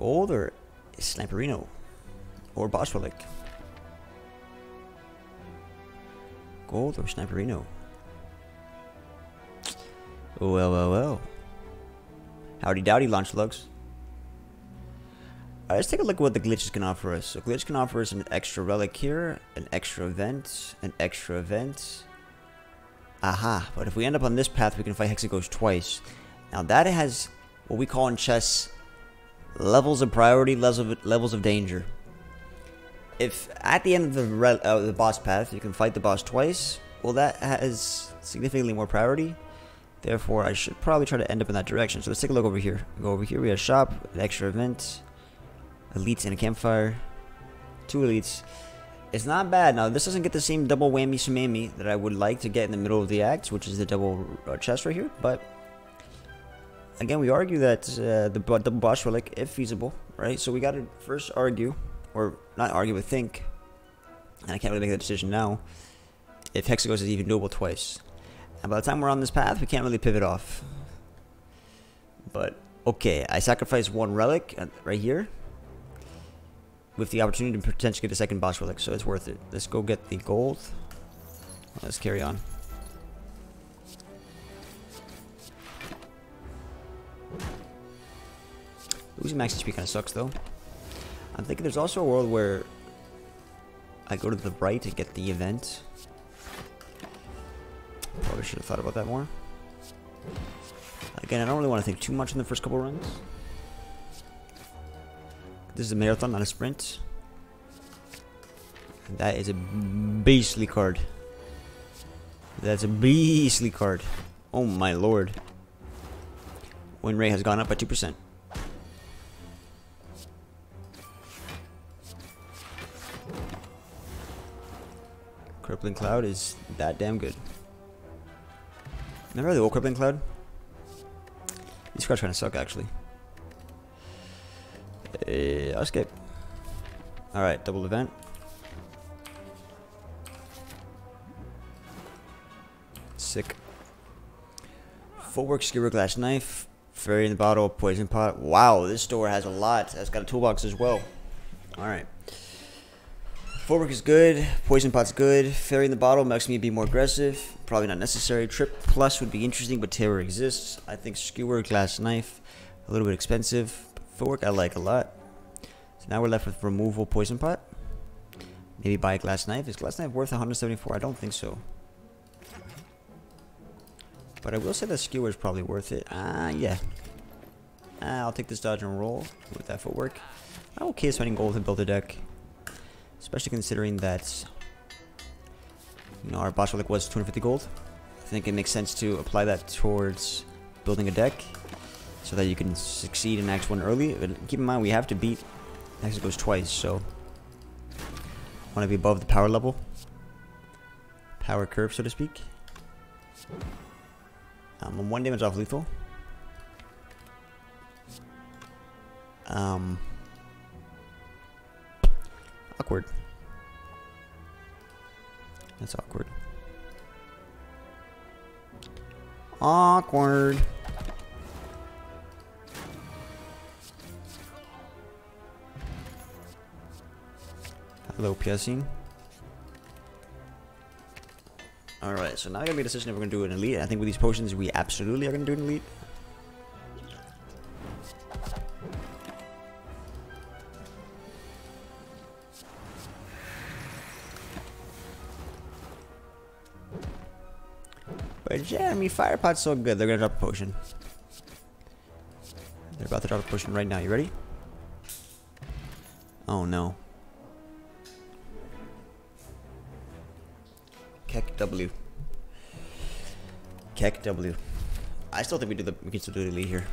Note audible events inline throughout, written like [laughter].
Gold or Sniperino? Or Boss Gold or Sniperino? Oh, Well, well, well. Howdy dowdy, launch lugs. Alright, let's take a look at what the glitches can offer us. So glitch can offer us an extra relic here, an extra event, an extra event. Aha, but if we end up on this path, we can fight Hexaghost twice. Now that has what we call in chess levels of priority, levels of, levels of danger. If at the end of the, uh, the boss path, you can fight the boss twice, well that has significantly more priority. Therefore, I should probably try to end up in that direction. So let's take a look over here. Go over here, we have a shop, an extra event, elites and a campfire, two elites. It's not bad. Now, this doesn't get the same double whammy sumami that I would like to get in the middle of the act, which is the double uh, chest right here, but again, we argue that uh, the double relic, if feasible, right? So we got to first argue, or not argue, but think, and I can't really make that decision now, if Hexaghost is even doable twice. And by the time we're on this path, we can't really pivot off. But, okay, I sacrifice one relic uh, right here with the opportunity to potentially get a second boss relic, so it's worth it. Let's go get the gold. Let's carry on. Losing max HP kind of sucks though. I'm thinking there's also a world where I go to the right to get the event. Probably should have thought about that more. Again, I don't really want to think too much in the first couple runs. This is a marathon, not a sprint. That is a beastly card. That's a beastly card. Oh my lord. Win rate has gone up by 2%. Crippling Cloud is that damn good. Remember the old Crippling Cloud? These cards kind of suck, actually. Uh, I'll. Alright, double event. Sick. Footwork, skewer, glass knife, fairy in the bottle, poison pot. Wow, this store has a lot. It's got a toolbox as well. Alright. Footwork is good. Poison pot's good. Fairy in the bottle makes me be more aggressive. Probably not necessary. Trip plus would be interesting, but terror exists. I think skewer, glass knife, a little bit expensive. Footwork I like a lot. So now we're left with removal poison pot. Maybe buy a glass knife. Is glass knife worth 174? I don't think so. But I will say that skewer is probably worth it. Ah, uh, yeah. Uh, I'll take this dodge and roll with that footwork. I'm okay spending gold to build a deck. Especially considering that you know our boss relic was 250 gold. I think it makes sense to apply that towards building a deck so that you can succeed in Act 1 early. But keep in mind we have to beat Hexaghost twice, so want to be above the power level. Power curve, so to speak. Um, I'm one damage off lethal. Um, awkward. That's awkward. Awkward. Hello, piercing. Alright, so now I gotta make a decision if we're gonna do an elite. I think with these potions, we absolutely are gonna do an elite. But yeah, I Jeremy Firepot's so good, they're gonna drop a potion. They're about to drop a potion right now. You ready? Oh no. Keck W. Keck W. I still think we do the we can still do the lead here.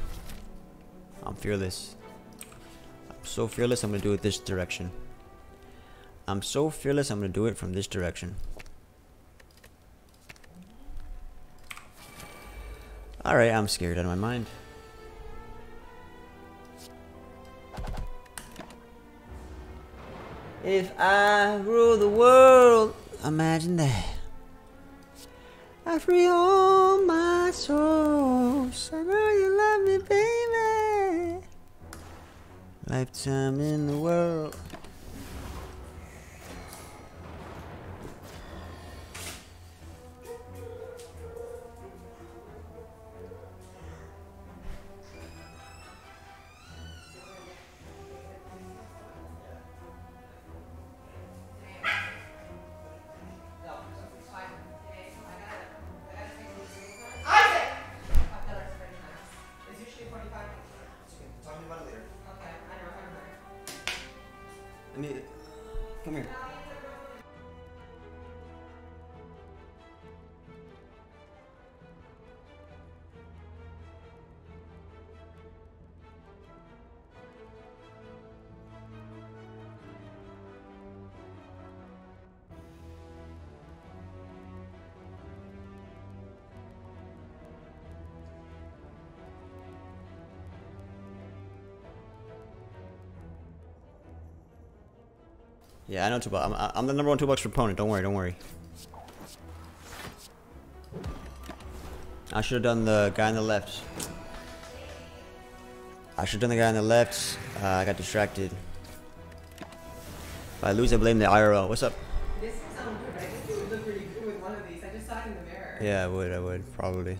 I'm fearless. I'm so fearless I'm gonna do it this direction. I'm so fearless I'm gonna do it from this direction. Alright, I'm scared out of my mind. If I rule the world, imagine that. I free all my souls. I know you love me, baby. Lifetime in the world. Yeah, I know two bucks. I'm, I'm the number one two bucks proponent. Don't worry, don't worry. I should have done the guy on the left. I should have done the guy on the left. Uh, I got distracted. If I lose, I blame the IRL. What's up? This would sound good, I think it would look really good with one of these. I just saw it in the mirror. Yeah, I would. I would probably.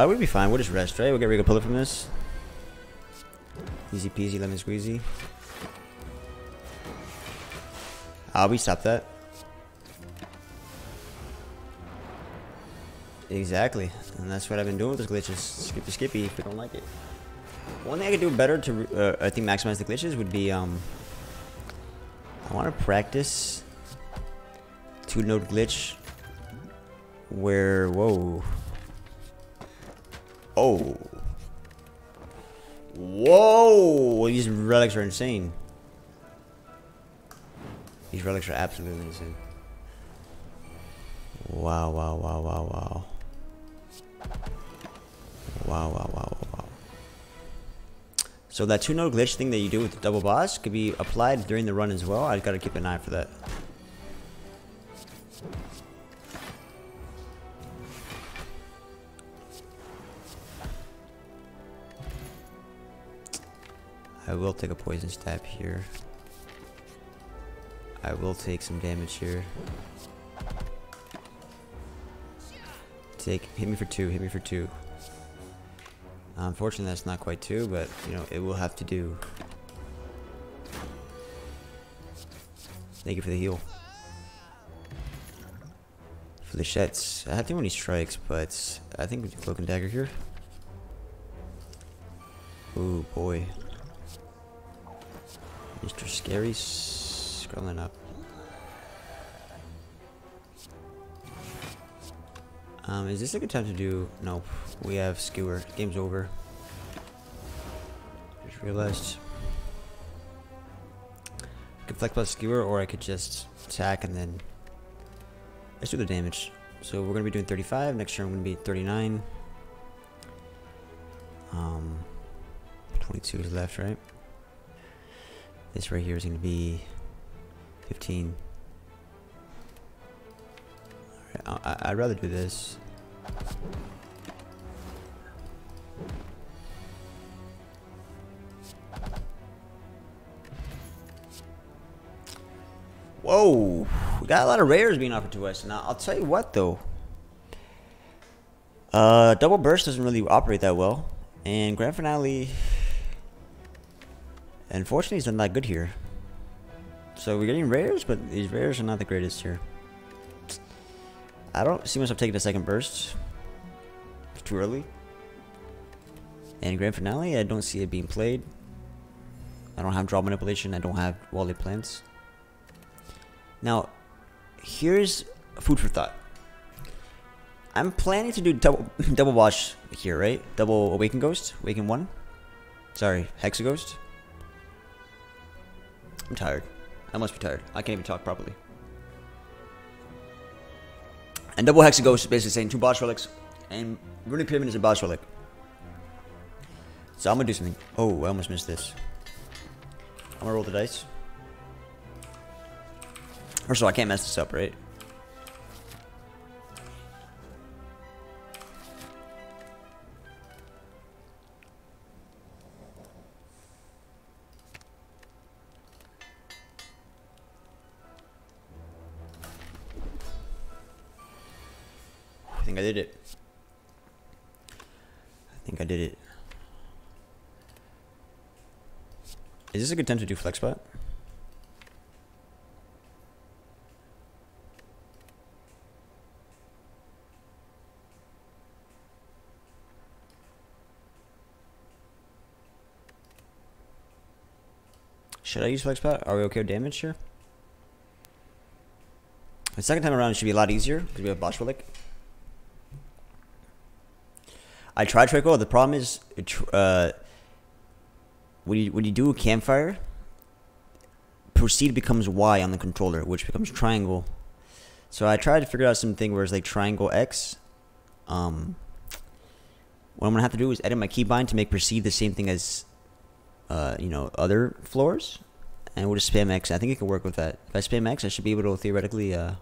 Uh, we'll be fine. We'll just rest, right? We'll get Regal Pillow from this. Easy peasy, lemon squeezy. Ah, we stop that. Exactly. And that's what I've been doing with those glitches. Skippy skippy if you don't like it. One thing I could do better to, uh, I think, maximize the glitches would be, um... I want to practice two node glitch where, whoa. Relics are insane. These relics are absolutely insane. Wow, wow, wow, wow, wow. Wow, wow, wow, wow, wow. So that two node glitch thing that you do with the double boss could be applied during the run as well. I've gotta keep an eye for that. Will take a poison stab here. I will take some damage here. Take hit me for two, hit me for two. Unfortunately that's not quite two, but you know, it will have to do. Thank you for the heal. For the sheds. I have too many strikes, but I think we do cloak and dagger here. Ooh boy. Mr. Scary scrolling up. Um, is this a good time to do? Nope. We have skewer. Game's over. Just realized. I could flex plus skewer, or I could just attack and then let's do the damage. So we're gonna be doing 35. Next turn, I'm gonna be 39. Um, 22 is left, right? This right here is going to be 15. Alright, I I'd rather do this. Whoa! We got a lot of rares being offered to us. Now, I'll tell you what, though. Uh, Double Burst doesn't really operate that well. And Grand Finale Unfortunately, he's not that good here. So we're getting rares, but these rares are not the greatest here. I don't see myself taking a second burst. It's too early. And grand finale, I don't see it being played. I don't have draw manipulation. I don't have Well-Laid Plans. Now, here's food for thought. I'm planning to do double [laughs] double watch here, right? Double awaken ghost, awaken one. Sorry, Hexaghost. I'm tired. I must be tired. I can't even talk properly. And double Hexaghost is basically saying two boss relics, and Runic Pyramid is a boss relic. So I'm gonna do something. Oh, I almost missed this. I'm gonna roll the dice. First of all, I can't mess this up, right? I did it. I think I did it. Is this a good time to do flex pot? Should I use flex pot? Are we okay with damage here? The second time around should be a lot easier because we have Boss Relic. I tried Trico. The problem is, uh, when you when you do a campfire, proceed becomes Y on the controller, which becomes triangle. So I tried to figure out something where it's like triangle X. Um, what I'm gonna have to do is edit my keybind to make proceed the same thing as, uh, you know, other floors, and we'll just spam X. I think it can work with that. If I spam X, I should be able to theoretically uh,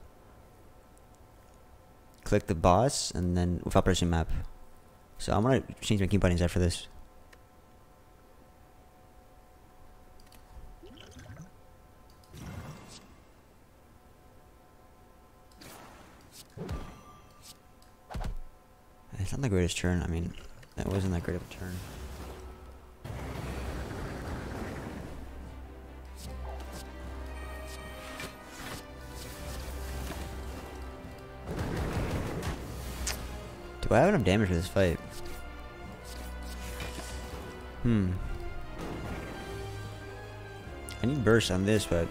click the boss and then without pressing map. So I'm gonna change my key bindings after this. It's not the greatest turn. I mean, that wasn't that great of a turn. Do I have enough damage for this fight? Hmm. I need burst on this, but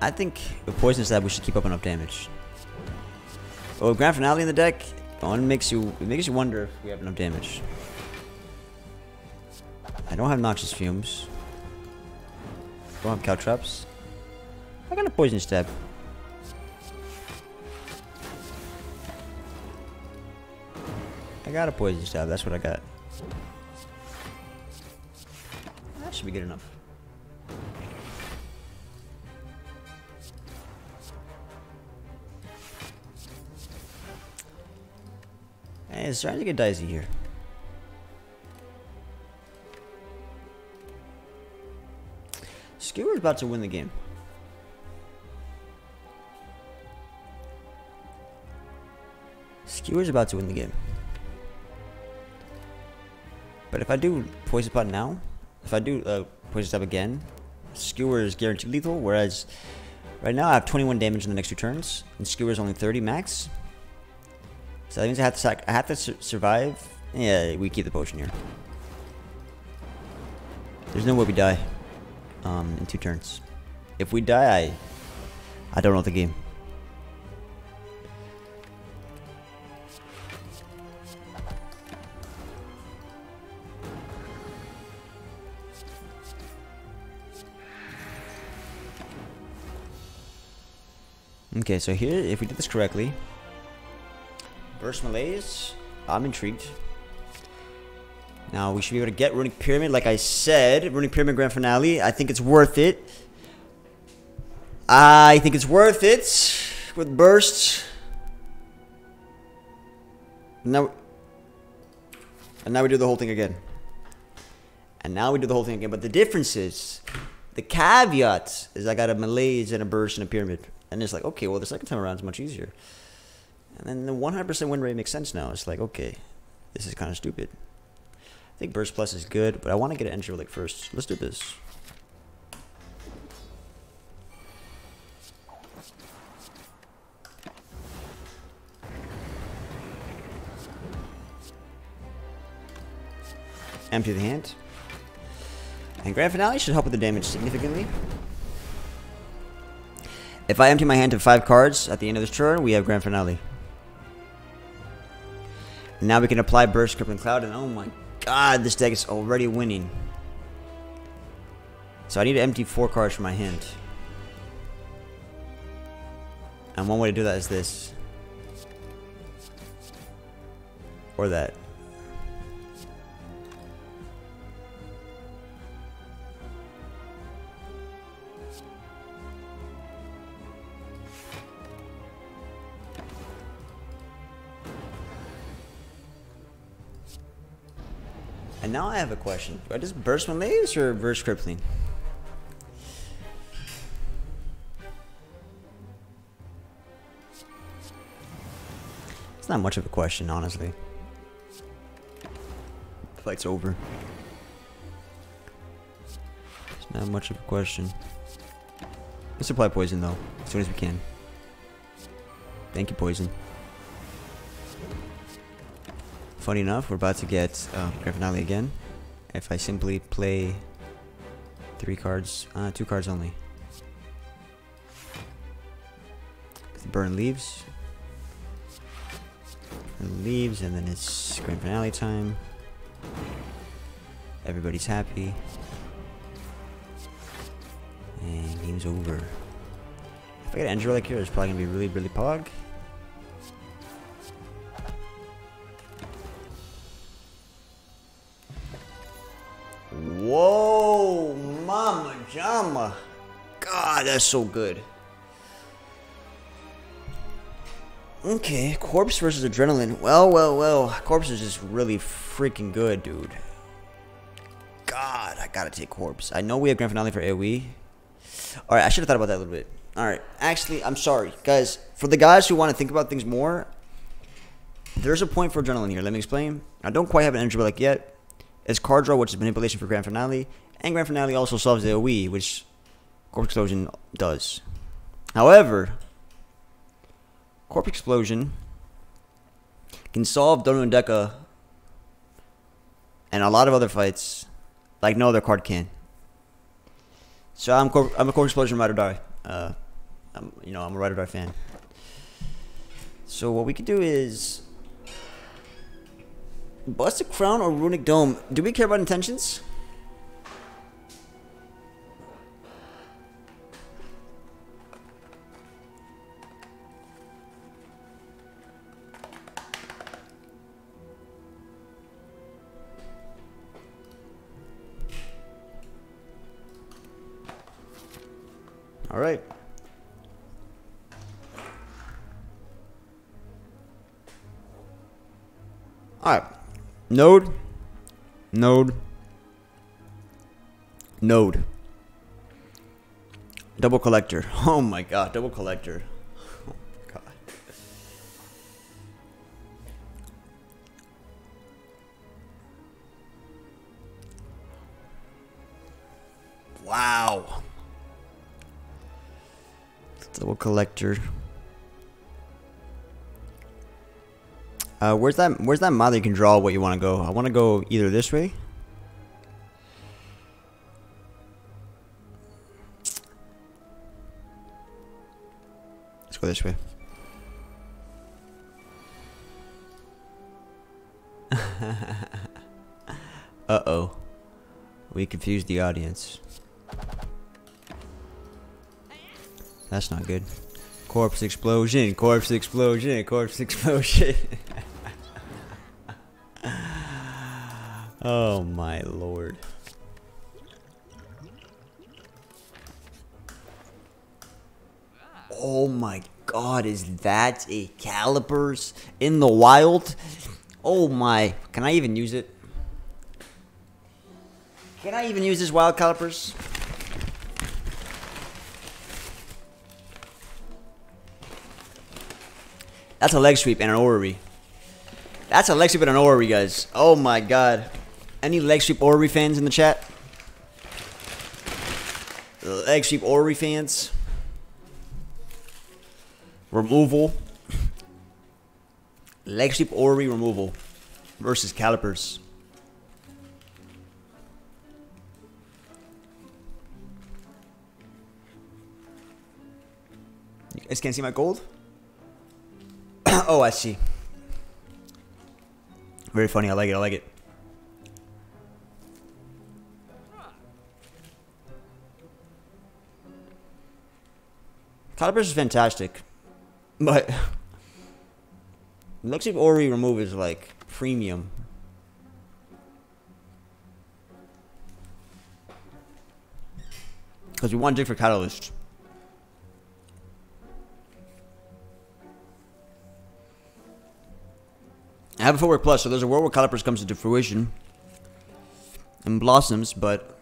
I think with poison stab we should keep up enough damage. Oh, grand finale in the deck. One makes you it makes you wonder if we have enough damage. I don't have noxious fumes. Don't have caltrops. I got a poison stab. I got a poison stab. That's what I got. That should be good enough. Hey, it's starting to get dicey here. Skewer's about to win the game. Skewer's about to win the game. But if I do poison pot now, if I do uh, poison stab again, skewer is guaranteed lethal. Whereas right now I have 21 damage in the next two turns, and skewer is only 30 max. So that means I have to sac I have to su survive. Yeah, we keep the potion here. There's no way we die um, in two turns. If we die, I I don't know the game. Okay, so here, if we did this correctly, burst malaise, I'm intrigued. Now we should be able to get Runic Pyramid, like I said, Runic Pyramid Grand Finale. I think it's worth it. I think it's worth it with burst. Now, and now we do the whole thing again. And now we do the whole thing again. But the difference is, the caveat is I got a malaise and a burst and a pyramid. And it's like, okay, well, the second time around is much easier. And then the 100% win rate makes sense now. It's like, okay, this is kind of stupid. I think Burst Plus is good, but I want to get an Entry Relic first. Let's do this. Empty the hand. And Grand Finale should help with the damage significantly. If I empty my hand to five cards at the end of this turn, we have Grand Finale. Now we can apply Burst, Crippling Cloud, and oh my god, this deck is already winning. So I need to empty four cards from my hand. And one way to do that is this. Or that. And now I have a question. Do I just burst Malaise or burst Crippling? It's not much of a question, honestly. The fight's over. It's not much of a question. Let's apply poison though, as soon as we can. Thank you, poison. Funny enough, we're about to get uh, Grand Finale again. If I simply play three cards, uh, two cards only. Burn leaves. Leaves, and then it's Grand Finale time. Everybody's happy. And game's over. If I get Ender like here, it's probably gonna be really, really pog. That's so good. Okay, Corpse versus Adrenaline. Well, well, well. Corpse is just really freaking good, dude. God, I gotta take Corpse. I know we have Grand Finale for AoE. Alright, I should have thought about that a little bit. Alright, actually, I'm sorry. Guys, for the guys who want to think about things more, there's a point for Adrenaline here. Let me explain. I don't quite have an energy relic yet. It's card draw, which is manipulation for Grand Finale. And Grand Finale also solves AoE, which Corpse Explosion does. However, Corpse Explosion can solve Donu and a lot of other fights like no other card can. So I'm I'm a Corpse Explosion ride or die. Uh, I'm, you know I'm a ride or die fan. So what we could do is Busted Crown or Runic Dome. Do we care about intentions? All right. All right. Node. Node. Node. Double collector. [laughs] Oh my god, double collector. Oh god. Wow. Double collector. Uh, where's that? Where's that mile you can draw what you want to go? I want to go either this way. Let's go this way. [laughs] uh oh, we confused the audience. That's not good. Corpse explosion, corpse explosion, corpse [laughs] explosion. oh my lord. Oh my god, is that a calipers in the wild? Oh my, can I even use it? Can I even use this wild calipers? That's a leg sweep and an orrery. That's a leg sweep and an orrery, guys. Oh my god. Any leg sweep orrery fans in the chat? Leg sweep orrery fans? Removal. Leg sweep orrery removal versus calipers. You guys can't see my gold? Oh, I see. Very funny. I like it. I like it. Calipers is fantastic, but [laughs] Lexi Ori remove is like premium. Because we want dig for catalyst. I have a footwork plus, so there's a world where calipers comes into fruition. and blossoms, but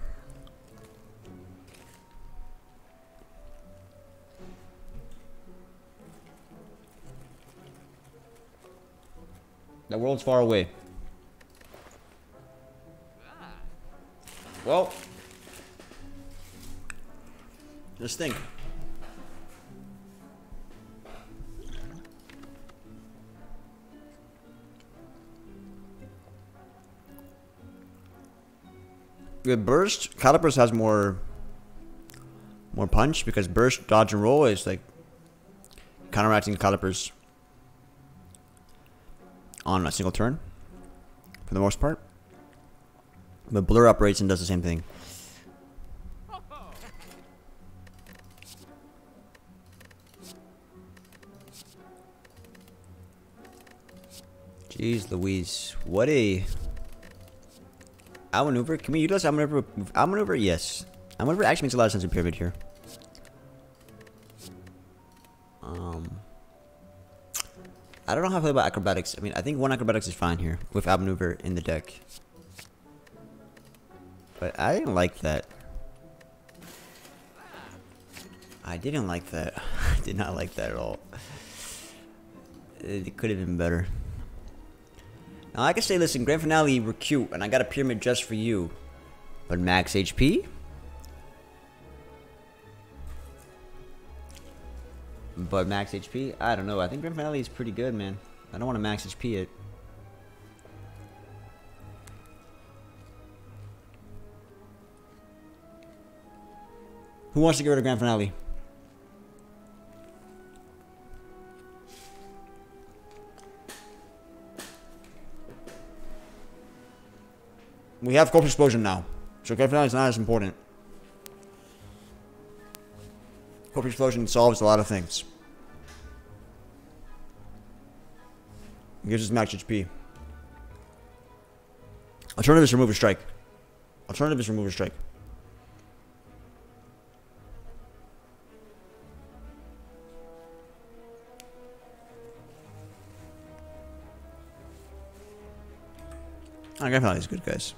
the world's far away. Well, just think. With burst, calipers has more more punch because burst, dodge, and roll is like counteracting calipers on a single turn for the most part. But blur operates and does the same thing. Jeez Louise, what a outmaneuver. Can we utilize outmaneuver? Outmaneuver, yes. I Outmaneuver actually makes a lot of sense in pyramid here. Um, I don't know how I feel about acrobatics. I mean, I think one acrobatics is fine here with outmaneuver in the deck. But I didn't like that. I didn't like that. [laughs] I did not like that at all. It could have been better. Now I can say, listen, grand finale, we're cute, and I got a pyramid just for you. But max HP? But max HP? I don't know. I think grand finale is pretty good, man. I don't want to max HP it. Who wants to get rid of grand finale? We have corpse explosion now. So grand finale is not as important. Corpse explosion solves a lot of things. It gives us max HP. Alternative is remove a strike. Alternative is remove a strike. I got these good guys.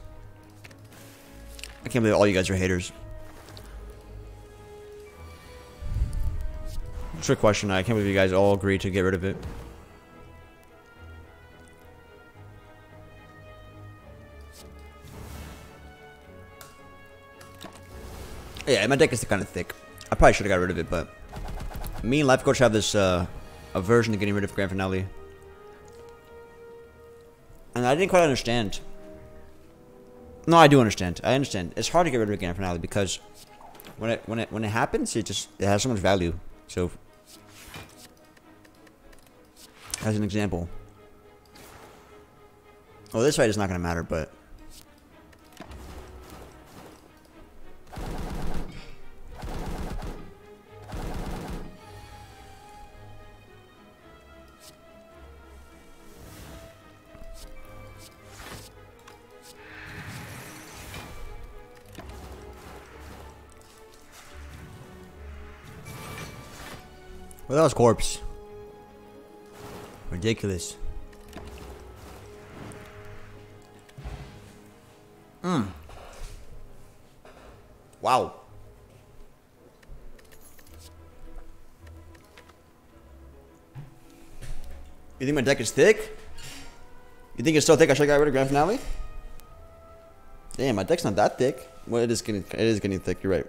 I can't believe all you guys are haters. Trick question. I can't believe you guys all agree to get rid of it. Yeah, my deck is kind of thick. I probably should have got rid of it, but me and Life Coach have this uh, aversion to getting rid of Grand Finale. And I didn't quite understand. No, I do understand. I understand. It's hard to get rid of a Grand Finale because when it when it when it happens, it just it has so much value. So, as an example, oh, this fight is not going to matter, but Well, that was corpse. Ridiculous. Hmm. Wow. You think my deck is thick? You think it's so thick I should got rid of Grand Finale? Damn, my deck's not that thick. Well, it is getting it is getting thick. You're right.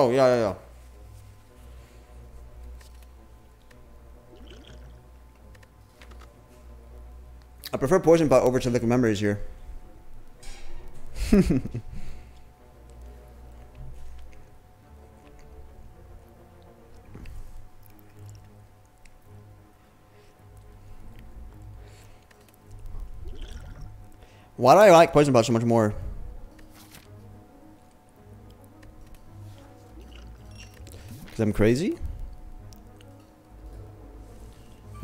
Oh, yeah, yeah, yeah. I prefer Poison Pot over to Liquid Memories here. [laughs] Why do I like Poison Pot so much more? Because I'm crazy?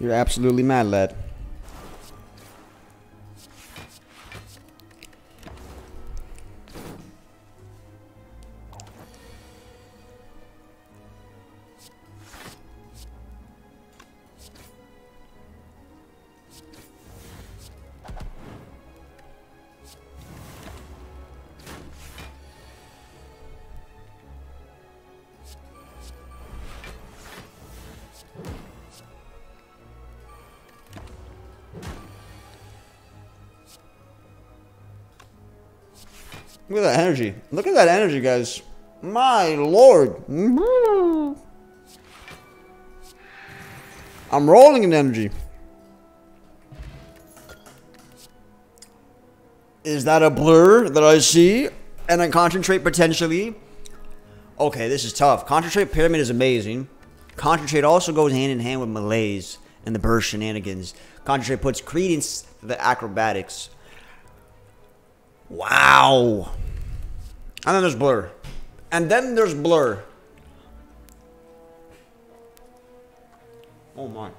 You're absolutely mad, lad. At that energy, guys. My lord. Mm-hmm. I'm rolling in energy. Is that a blur that I see? And then concentrate potentially? Okay, this is tough. Concentrate pyramid is amazing. Concentrate also goes hand in hand with malaise and the burst shenanigans. Concentrate puts credence to the acrobatics. Wow. And then there's blur. And then there's blur. Oh my.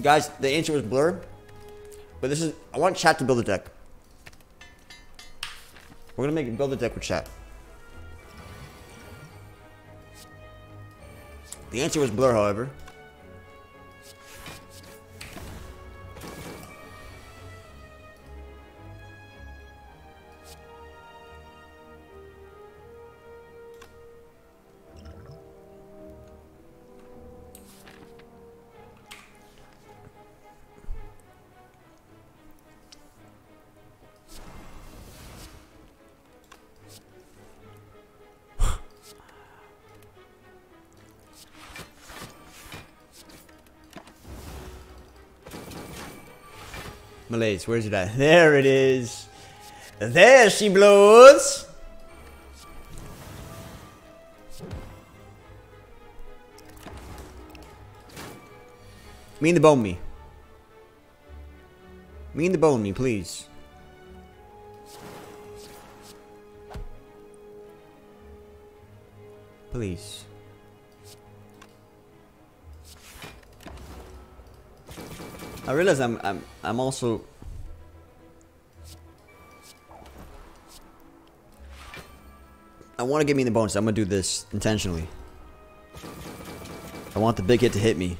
Guys, the answer was blur. But this is I want chat to build a deck. We're gonna make it build a deck with chat. The answer was blur, however. Malaise, where's it at? There it is. There she blows. Mean the bone me. Mean the bone me, please. Please. I realize I'm I'm I'm also I want to get me the bonus. I'm gonna do this intentionally. I want the big hit to hit me.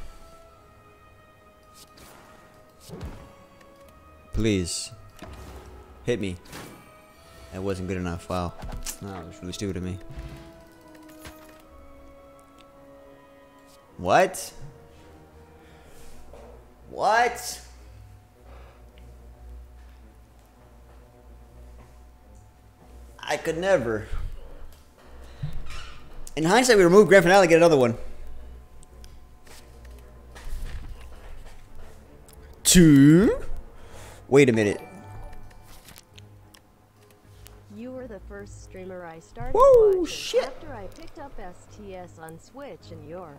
Please. Hit me. That wasn't good enough. Wow. That was really stupid of me. What? What? I could never. In hindsight, we remove grand finale, get another one. Two. Wait a minute. You were the first streamer I started Whoa, shit. after I picked up STS on Switch, and you're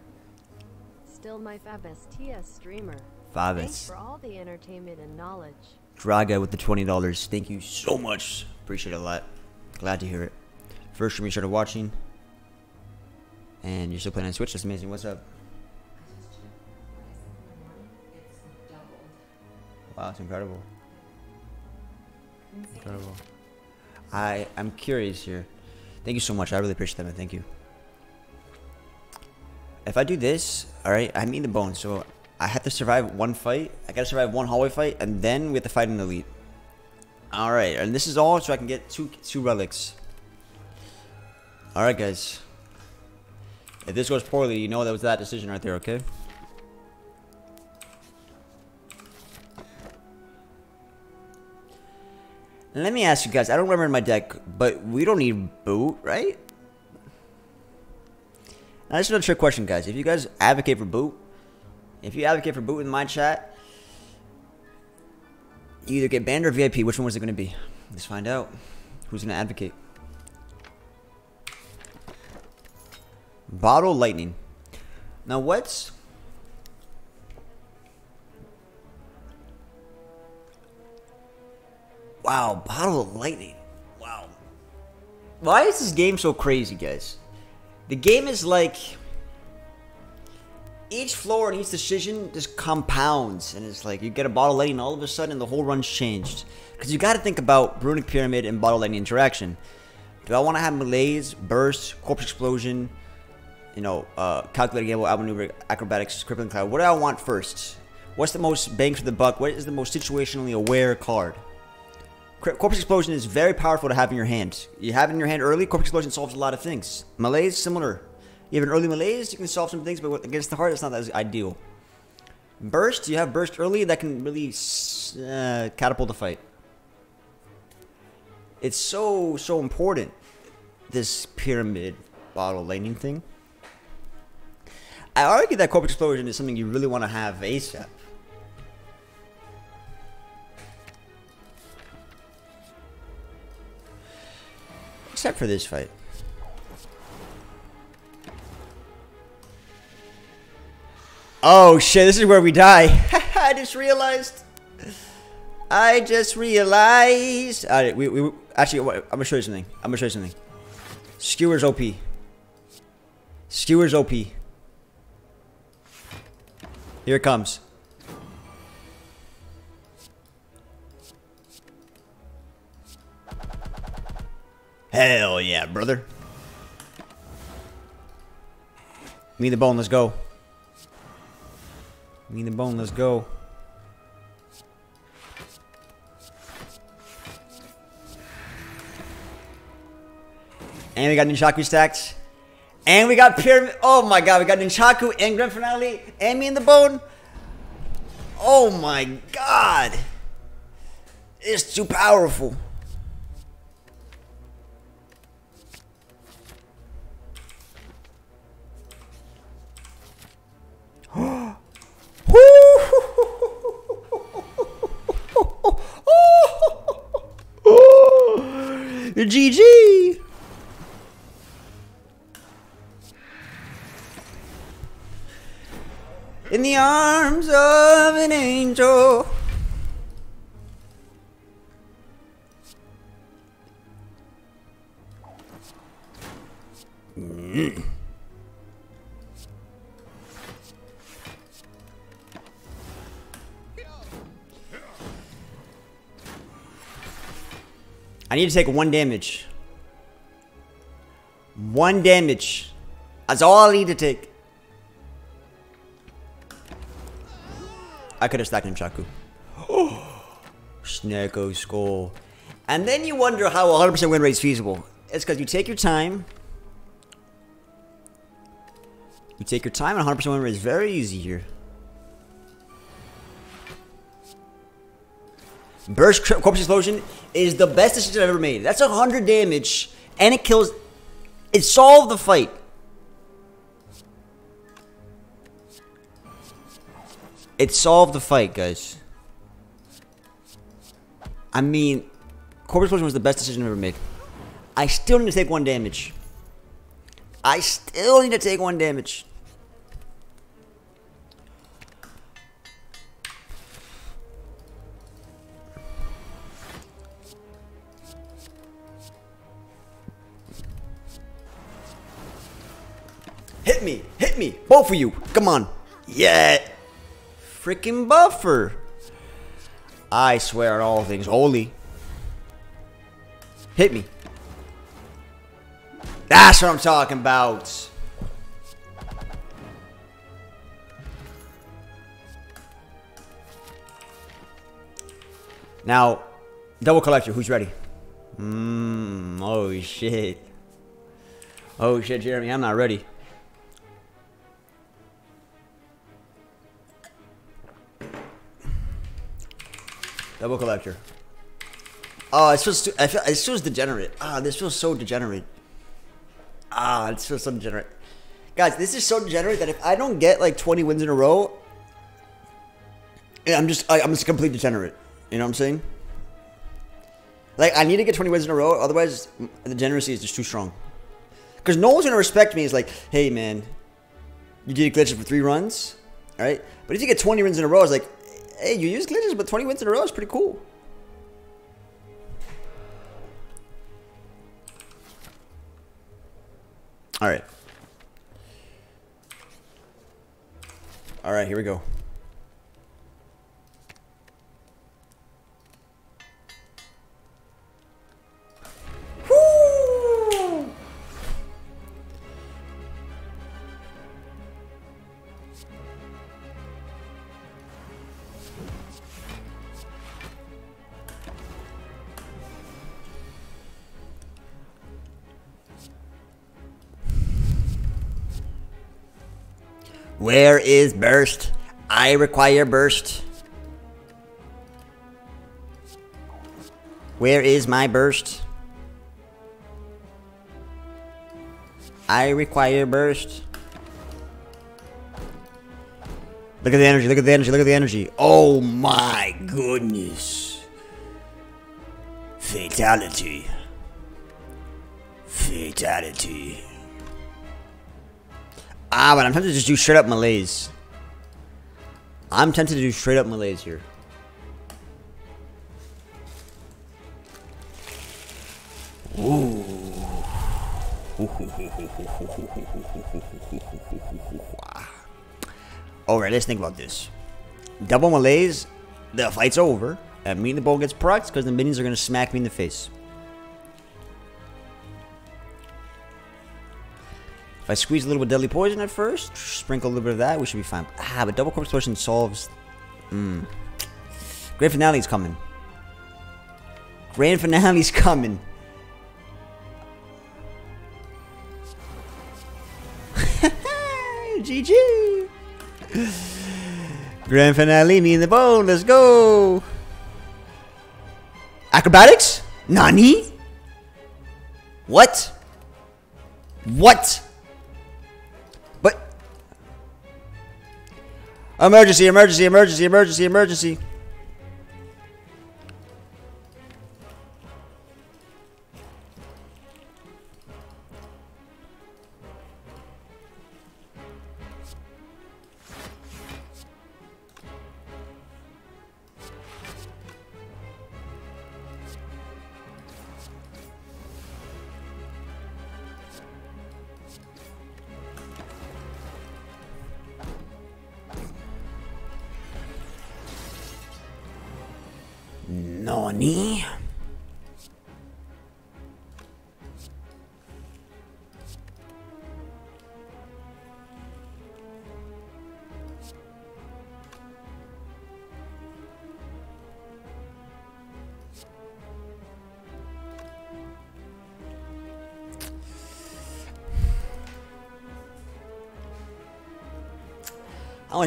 still my fab STS streamer. Thanks for all the entertainment and knowledge. Draga with the twenty dollars. Thank you so much. Appreciate it a lot. Glad to hear it. First stream you started watching, and you're still playing on Switch. That's amazing. What's up? I just checked. When I said in the morning, it's doubled. Wow, it's incredible. Incredible. I I'm curious here. Thank you so much. I really appreciate that, man. Thank you. If I do this, all right, I mean the bone. So I have to survive one fight. I gotta survive one hallway fight, and then we have to fight an elite. All right, and this is all so I can get two two relics. All right, guys. If this goes poorly, you know that was that decision right there. Okay. Let me ask you guys. I don't remember in my deck, but we don't need boot, right? Now, this is a trick question, guys. If you guys advocate for boot, if you advocate for boot in my chat, you either get banned or VIP. Which one was it going to be? Let's find out. Who's going to advocate? Bottle Lightning. Now, what's... Wow, Bottle Lightning. Wow. Why is this game so crazy, guys? The game is like each floor and each decision just compounds, and it's like you get a bottle lightning, all of a sudden the whole run's changed. Because you got to think about Runic pyramid and bottle lightning interaction. Do I want to have malaise, burst, corpse explosion, you know, uh, calculated gamble, outmaneuver, acrobatics, crippling cloud? What do I want first? What's the most bang for the buck? What is the most situationally aware card? Cor- Corpse Explosion is very powerful to have in your hand. You have it in your hand early, Corpse Explosion solves a lot of things. Malaise, similar. You have an early Malaise, you can solve some things, but against the heart, it's not as ideal. Burst, you have burst early that can really uh, catapult the fight. It's so, so important, this pyramid bottle lightning thing. I argue that Corpse Explosion is something you really want to have ASAP. Except for this fight. Oh shit, this is where we die. [laughs] I just realized. I just realized. Alright, we, we, actually, I'm gonna show you something. I'm gonna show you something. Skewers OP. Skewers OP. Here it comes. Hell yeah, brother. Me the bone, let's go. Me the bone, let's go. And we got new Nunchaku stacked. And we got Pyramid. Oh my god, we got Nunchaku and Grand Finale and Meat on the Bone. Oh my god. It's too powerful. The arms of an angel. I need to take one damage. One damage. That's all I need to take. I could have stacked Nunchaku. [gasps] Snecko Skull. And then you wonder how 100% win rate is feasible. It's because you take your time. You take your time and 100% win rate is very easy here. Burst Corpse Explosion is the best decision I've ever made. That's 100 damage, and it kills. It solved the fight. It solved the fight, guys. I mean, Corpse Explosion was the best decision I've ever made. I still need to take one damage. I still need to take one damage. Hit me! Hit me! Both of you! Come on! Yeah! Freaking buffer! I swear on all things holy. Hit me. That's what I'm talking about. Now, double collector, who's ready? Mmm, oh shit. Oh shit, Jeremy, I'm not ready. Double collector. Oh, it feels. Too, I feel. It feels degenerate. Ah, this feels so degenerate. Ah, it feels so degenerate. Guys, this is so degenerate that if I don't get like 20 wins in a row, I'm just. I, I'm just a complete degenerate. You know what I'm saying? Like I need to get 20 wins in a row, otherwise the degeneracy is just too strong. Because no one's gonna respect me. It's like, hey man, you did glitches for three runs, all right? But if you get 20 wins in a row, it's like, hey, you use glitches, but 20 wins in a row is pretty cool. All right. All right, here we go. Where is Burst? I require burst. Where is my burst? I require burst. Look at the energy, look at the energy, look at the energy. Oh my goodness. Fatality. Fatality. Ah, but I'm tempted to just do straight up malaise. I'm tempted to do straight up malaise here. Ooh. Alright, let's think about this. Double malaise, the fight's over. That mean the bow gets procced because the minions are going to smack me in the face. I squeeze a little bit of deadly poison at first, sprinkle a little bit of that, we should be fine. Ah, but double corpse explosion solves. Hmm. Grand finale's coming. Grand finale's [laughs] coming. [laughs] GG. Grand finale, Meat on the Bone. Let's go. Acrobatics? Nani? What? What? Emergency, emergency, emergency, emergency, emergency.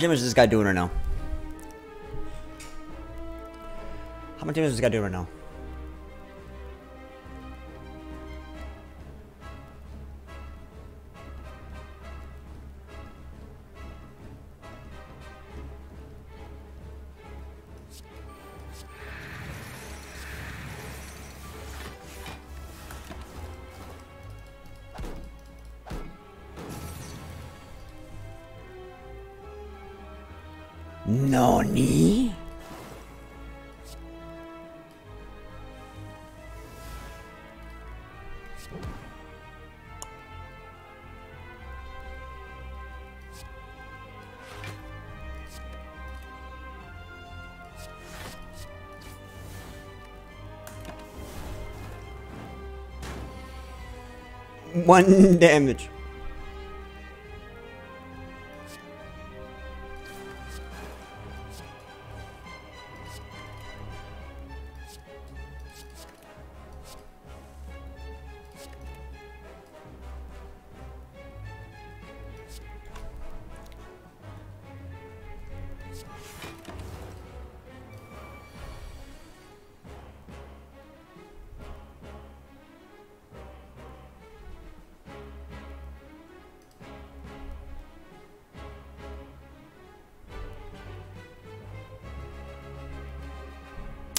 Damage is this guy doing right now? How much damage is this guy doing right now? One damage.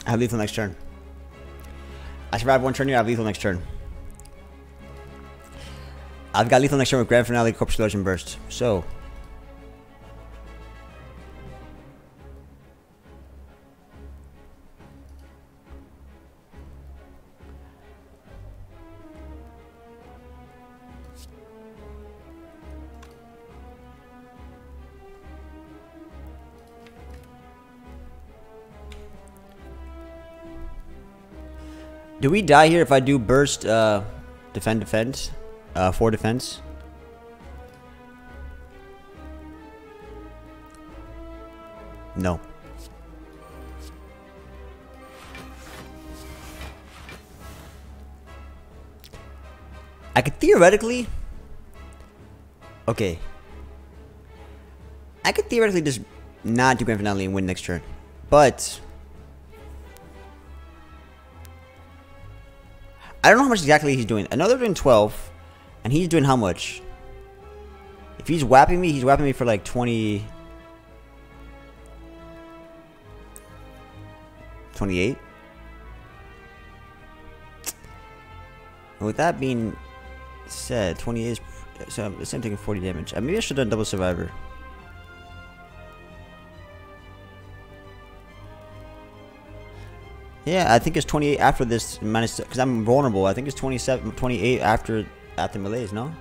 I have lethal next turn. I survive one turn here, I have lethal next turn. I've got lethal next turn with Grand Finale, Corpse Explosion Burst. So. We die here if I do burst, uh, defend, defense? Uh, for defense? No. I could theoretically... Okay. I could theoretically just not do grand finale and win next turn. But I don't know how much exactly he's doing. I know they're doing 12, and he's doing how much? If he's whapping me, he's whapping me for like 20... 28? And with that being said, 28 is... So I'm, taking 40 damage. Uh, maybe I should have done double survivor. Yeah, I think it's 28 after this minus because I'm vulnerable. I think it's 27, 28 after after Malaise, no?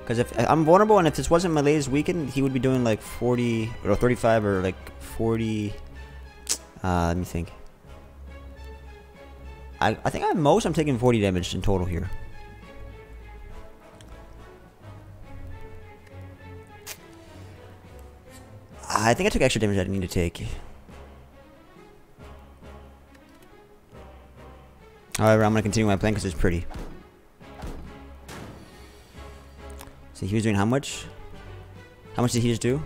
Because if I'm vulnerable and if this wasn't Malaise weekend, he would be doing like 40 or 35 or like 40. Uh, let me think. I I think at most I'm taking 40 damage in total here. I think I took extra damage I didn't need to take. However, I'm going to continue my plan because it's pretty. So he was doing how much? How much did he just do?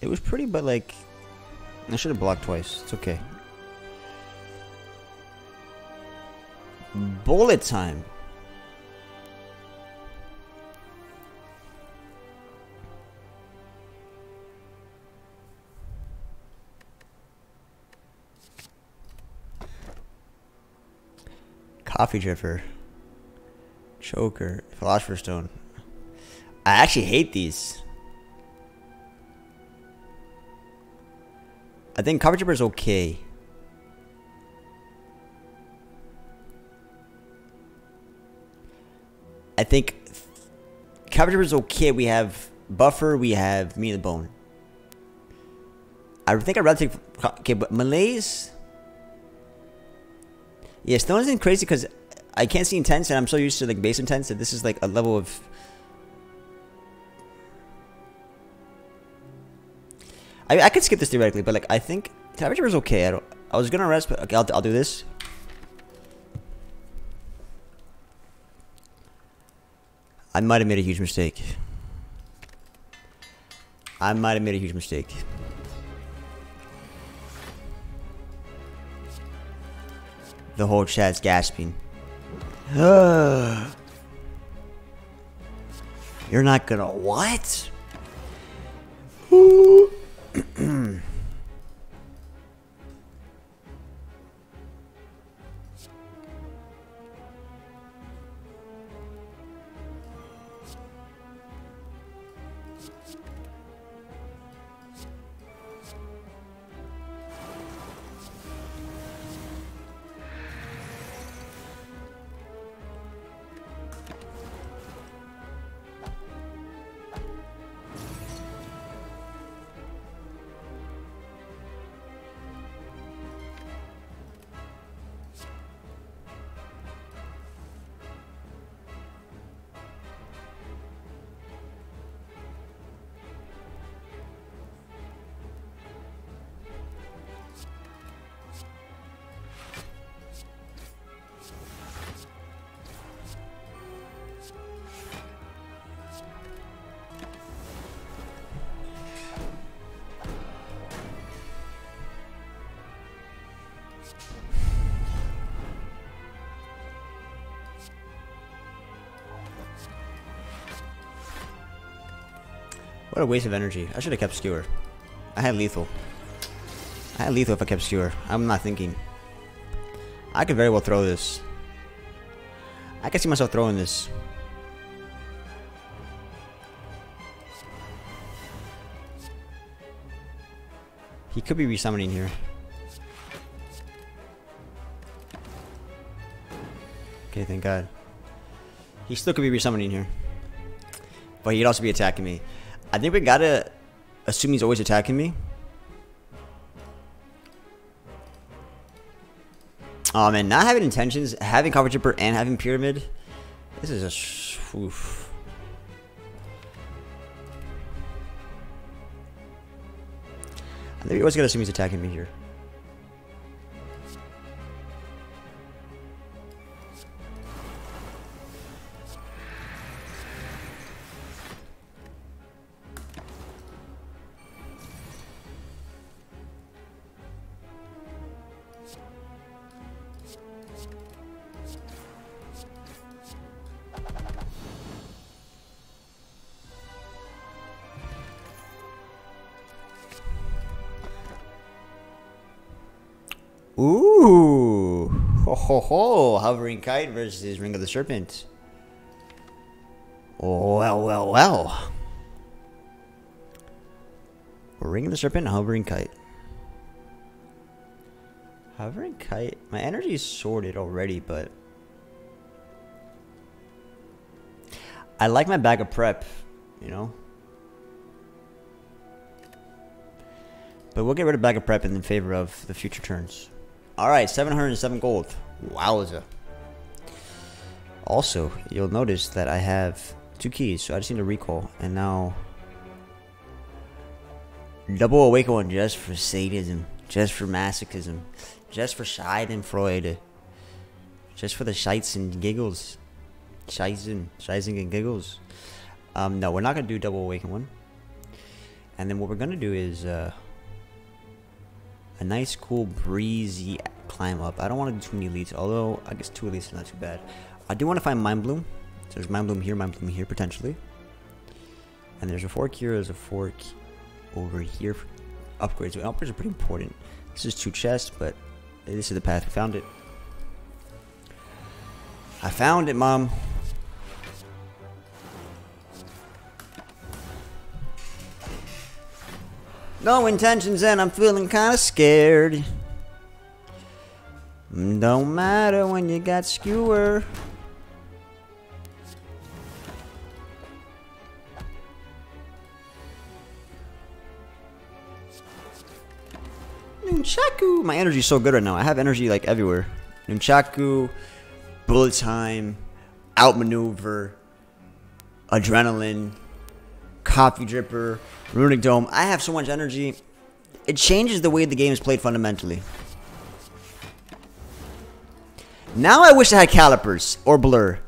It was pretty, but like, I should have blocked twice. It's okay. Bullet time. Coffee dripper. Choker. Philosopher's stone. I actually hate these. I think coffee dripper is okay. Think coverage is okay. We have buffer. We have meat and bone. I think I'd rather take okay, but Malaise. Yeah, Stone isn't crazy because I can't see intents, and I'm so used to like base intents that this is like a level of. I I could skip this theoretically, but like I think coverage is okay. I don't. I was gonna rest, but okay, I'll I'll do this. I might have made a huge mistake. I might have made a huge mistake. The whole chat's gasping. [sighs] You're not gonna what? [clears throat] What a waste of energy. I should have kept Skewer. I had lethal. I had lethal if I kept Skewer. I'm not thinking. I could very well throw this. I can see myself throwing this. He could be resummoning here. Okay, thank God. He still could be resummoning here. But he'd also be attacking me. I think we gotta assume he's always attacking me. Oh man, not having intentions, having Coffee Dripper and having Pyramid, this is a oof. I think he was gonna assume he's attacking me here. Kite versus Ring of the Serpent. Well, well, well. Ring of the Serpent, Hovering Kite. Hovering Kite. My energy is sorted already, but. I like my bag of prep, you know? But we'll get rid of bag of prep in favor of the future turns. Alright, 707 gold. Wowza. Also, you'll notice that I have two keys, so I just need to recall. And now... Double awaken one just for sadism. Just for masochism. Just for Schadenfreude. Just for the shites and giggles. Scheisen. Scheisen and giggles. Um, no, we're not going to do double awaken one. And then what we're going to do is... Uh, a nice, cool, breezy climb up. I don't want to do too many elites, although I guess two elites are not too bad. I do want to find Mind Bloom. So there's Mind Bloom here, Mind Bloom here, potentially. And there's a fork here, there's a fork over here for upgrades. Upgrades are pretty important. This is two chests, but this is the path. We found it. I found it, Mom. No intentions and I'm feeling kinda scared. Don't matter when you got skewer. My energy's so good right now. I have energy like everywhere. Nunchaku, bullet time, outmaneuver, adrenaline, coffee dripper, runic dome. I have so much energy. It changes the way the game is played fundamentally. Now I wish I had calipers or blur.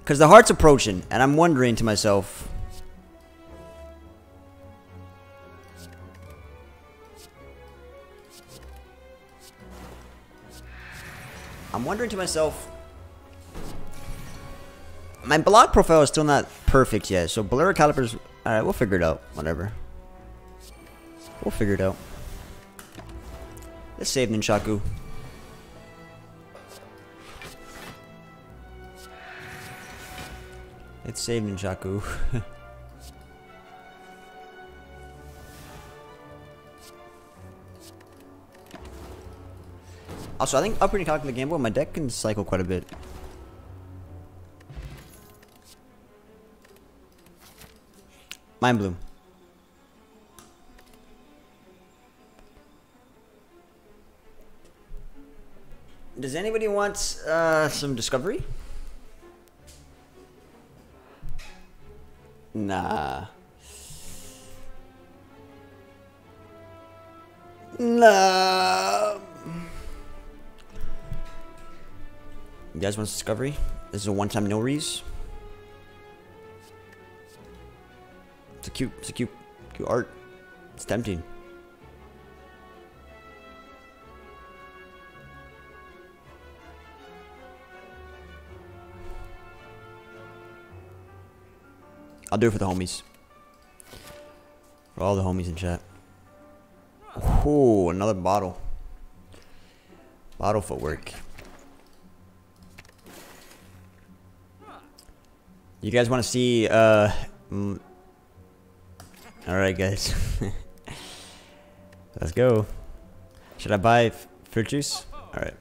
Because the heart's approaching, and I'm wondering to myself. I'm wondering to myself. My block profile is still not perfect yet, so blur calipers. Alright, we'll figure it out. Whatever. We'll figure it out. Let's save Nunchaku. Let's save Nunchaku. [laughs] also, I think upgrading Calculated Gamble, my deck can cycle quite a bit. Mind Bloom. Does anybody want uh, some discovery? Nah. Nah. You guys want discovery? This is a one-time no rees. It's a cute, it's a cute, cute art. It's tempting. I'll do it for the homies. For all the homies in chat. Oh, another bottle. Bottle footwork. You guys want to see, uh... Alright, guys. [laughs] let's go. Should I buy fruit juice? Alright.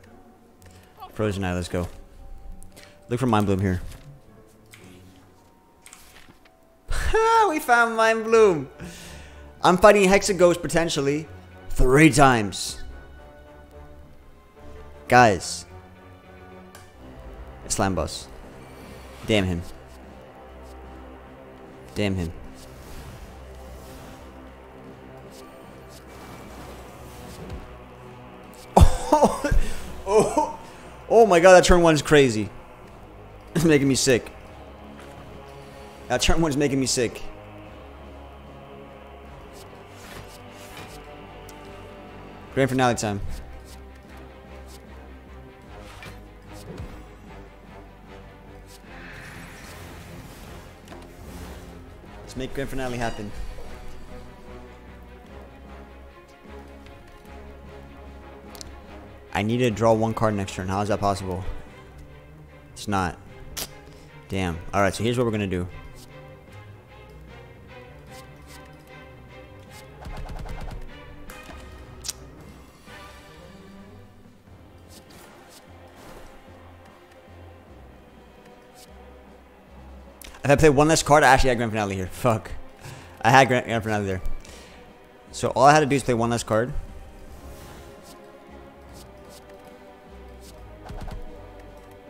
Frozen Eye, let's go. Look for Mind Bloom here. [laughs] we found Mind Bloom. I'm fighting Hexaghost potentially three times. Guys. Slam boss. Damn him. Damn him. Oh, [laughs] oh, oh my god, that turn one's crazy. It's making me sick. That turn one's making me sick. Grand finale time. Make grand finale happen. I need to draw one card next turn. How is that possible? It's not. Damn. Alright, so here's what we're going to do. If I play one less card, I actually had Grand Finale here. Fuck. I had Grand, grand Finale there. So all I had to do is play one less card.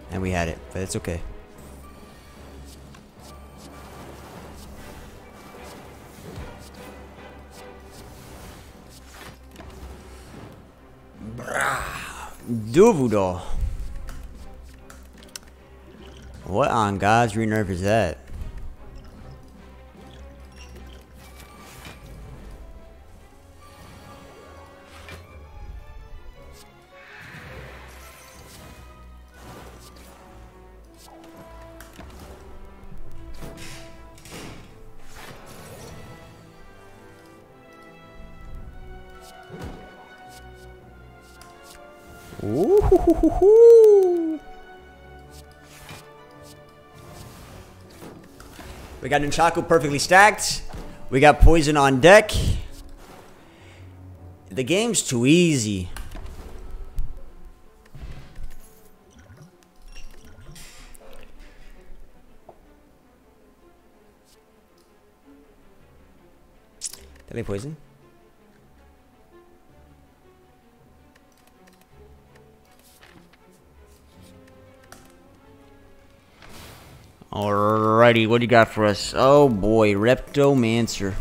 And we had it, but it's okay. Duvudo. What on God's green earth is that? Got Nunchaku perfectly stacked. We got Poison on deck. The game's too easy. I poison? Alrighty, what do you got for us? Oh boy, Reptomancer.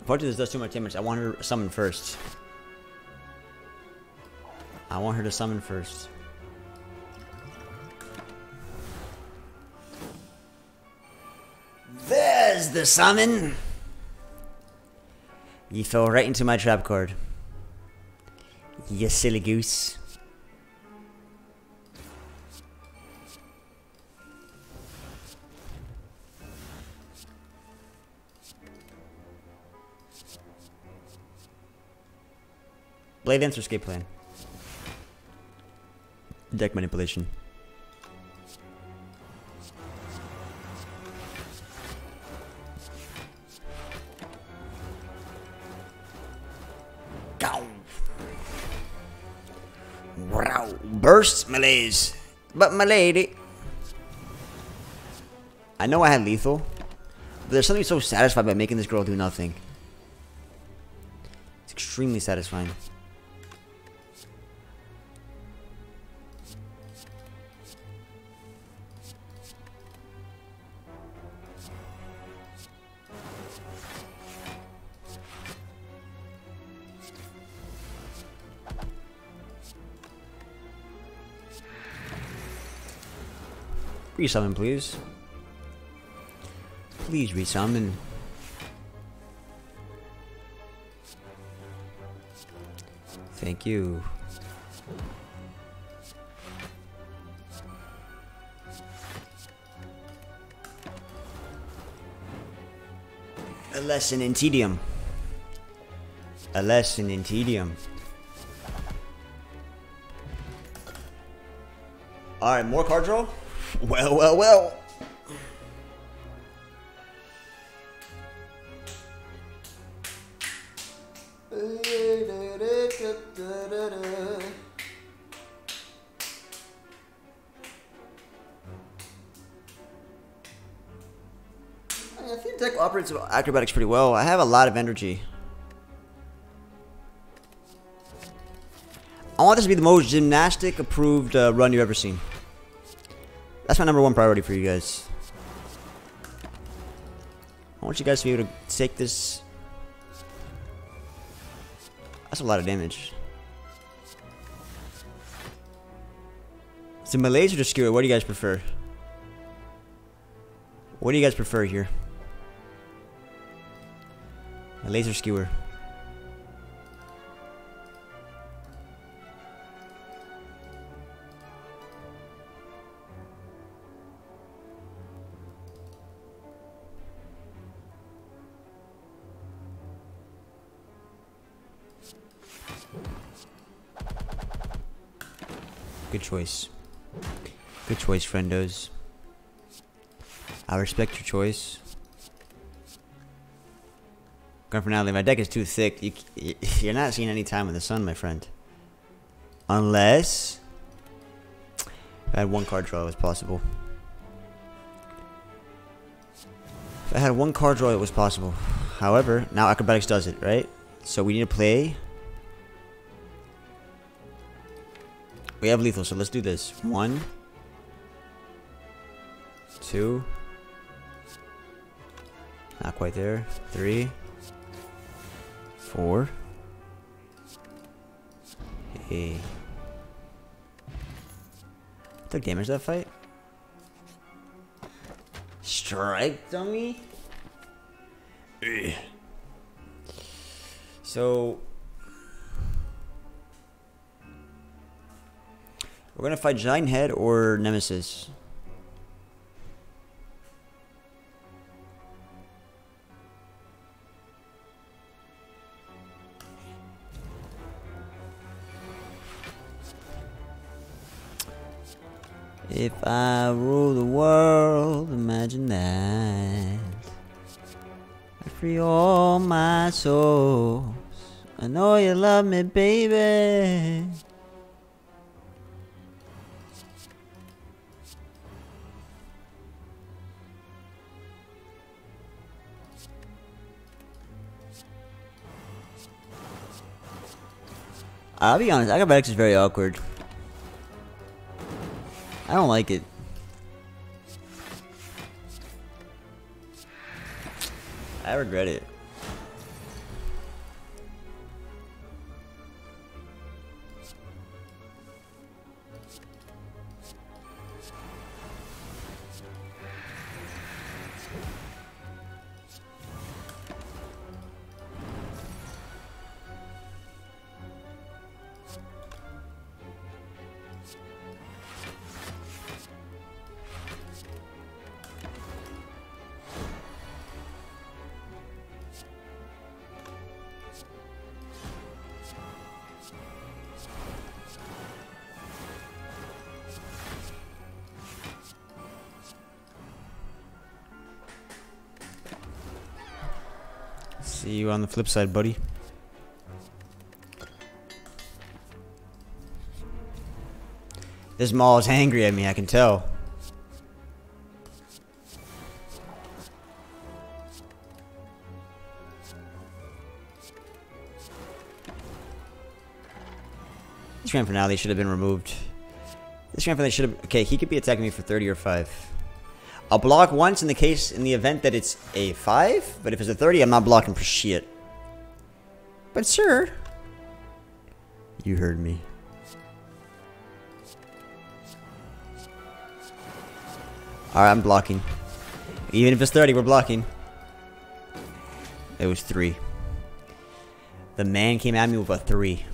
Unfortunately, this does too much damage. I want her to summon first. I want her to summon first. There's the summon! You fell right into my trap card. You silly goose. Blade Dancer escape plan. Deck manipulation. Burst malaise. But my lady. I know I had lethal, but there's something so satisfied by making this girl do nothing. It's extremely satisfying. Resummon, please. Please resummon. Thank you. A lesson in tedium. A lesson in tedium. Alright, more card draw? Well, well, well. I think deck operates acrobatics pretty well. I have a lot of energy. I want this to be the most gymnastic approved uh, run you've ever seen. That's my number one priority for you guys. I want you guys to be able to take this. That's a lot of damage. So Malaise or skewer, what do you guys prefer? What do you guys prefer here? A laser skewer. Good choice. Good choice, friendos. I respect your choice. For Natalie, my deck is too thick. You, [laughs] you're not seeing any time in the sun, my friend. Unless... I had one card draw, it was possible. If I had one card draw, it was possible. However, now Acrobatics does it, right? So we need to play... We have lethal, so let's do this. One. Two. Not quite there. Three. Four. Hey. Took damage that fight. Strike dummy. So we're gonna fight Giant Head or Nemesis. If I rule the world, imagine that. I free all my souls. I know you love me, baby. I'll be honest, acrobatics is very awkward. I don't like it. I regret it. On the flip side, buddy. This mall is angry at me, I can tell. This grand finale should have been removed. This grand finale should have. Okay, he could be attacking me for 30 or 5. I'll block once in the case in the event that it's a 5, but if it's a 30, I'm not blocking for shit. But sir, you heard me. Alright, I'm blocking. Even if it's 30, we're blocking. It was 3. The man came at me with a 3.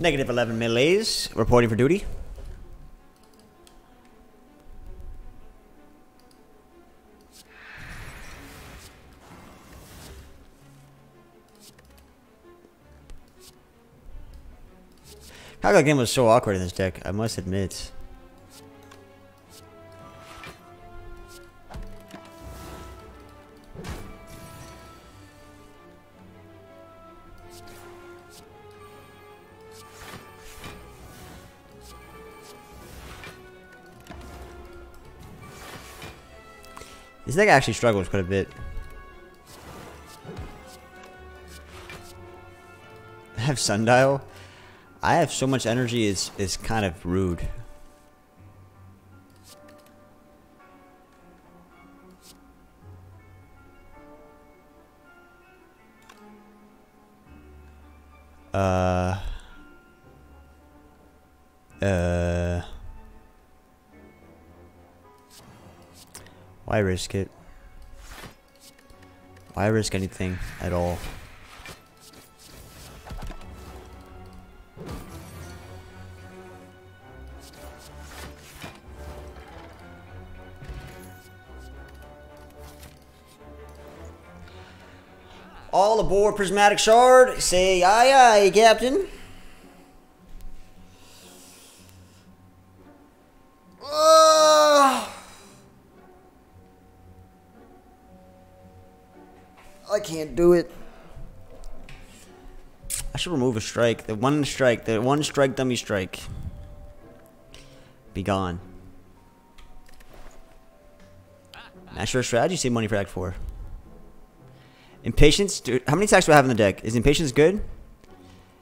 Negative 11 melees, reporting for duty. Calculated Gamble was so awkward in this deck, I must admit. This deck actually struggles quite a bit. I have sundial. I have so much energy is is kind of rude. Uh. Uh. Why risk it? Why risk anything at all? All aboard Prismatic Shard. Say aye aye, Captain. Can't do it. I should remove a strike. The one strike. The one strike dummy strike. Be gone. Master strategy. Save money for Act 4. Impatience? Dude, how many attacks do I have in the deck? Is Impatience good?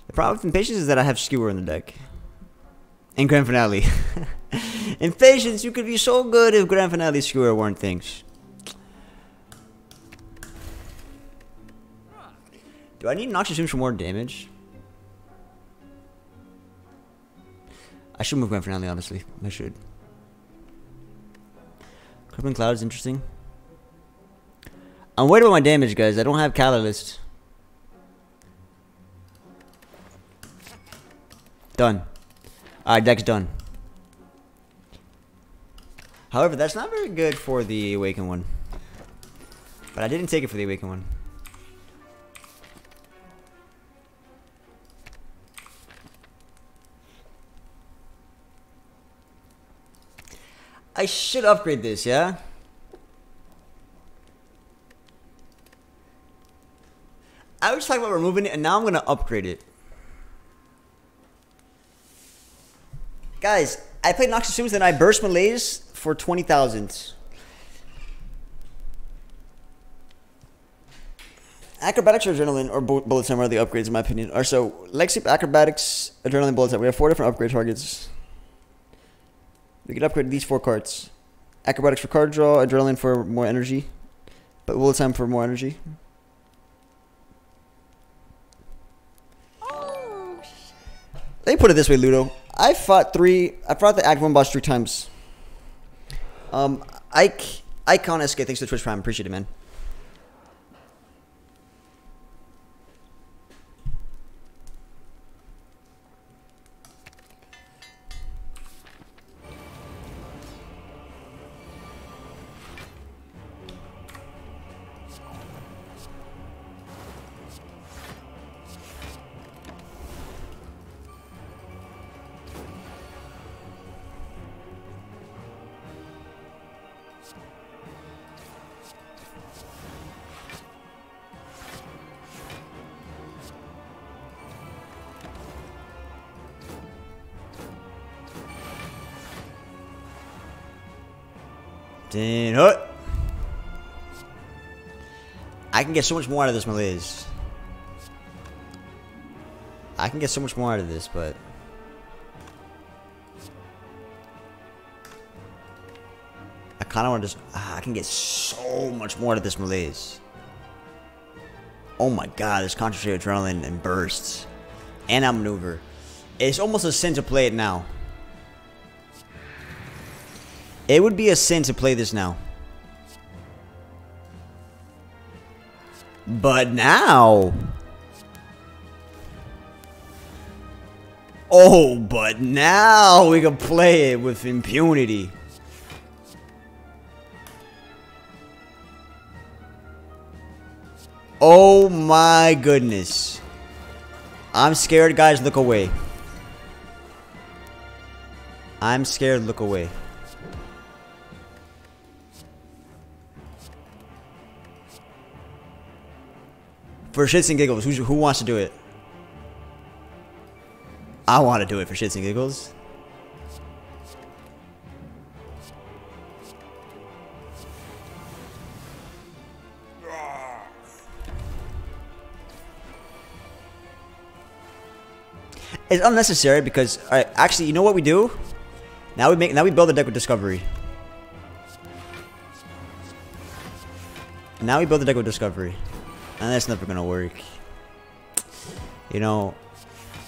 The problem with Impatience is that I have Skewer in the deck. And Grand Finale. [laughs] Impatience, you could be so good if Grand Finale Skewer weren't things. I need Noxious Ooze for more damage? I should move Finale, honestly. I should. Crippling Cloud is interesting. I'm worried about my damage, guys. I don't have Catalyst. Done. Alright, deck's done. However, that's not very good for the Awakened One. But I didn't take it for the Awakened One. I should upgrade this, yeah? I was talking about removing it, and now I'm going to upgrade it. Guys, I played Noxious Ooze, and I burst Malaise for 20,000. Acrobatics or Adrenaline or bu- Bullet Time are the upgrades, in my opinion. Or so, Lexip, Acrobatics, Adrenaline, Bullet Time. We have four different upgrade targets. We can upgrade these four cards. Acrobatics for card draw, Adrenaline for more energy, but Bullet Time for more energy. Let me put it this way, Ludo. I fought three. I fought the Act One boss three times. Um, Ike, Icon SK. Thanks to Twitch Prime. Appreciate it, man. Can get so much more out of this Malaise. I can get so much more out of this, but I kind of want to just. ah, I can get so much more out of this Malaise. Oh my god, this concentrated adrenaline and bursts. And I maneuver. It's almost a sin to play it now. It would be a sin to play this now. But now... Oh, but now we can play it with impunity. Oh my goodness. I'm scared, guys. Look away. I'm scared. Look away. For shits and giggles, who wants to do it? I want to do it for shits and giggles. It's unnecessary because, actually, you know what we do? Now we make, now we build a deck with Discovery. Now we build a deck with Discovery. And that's never gonna work. You know,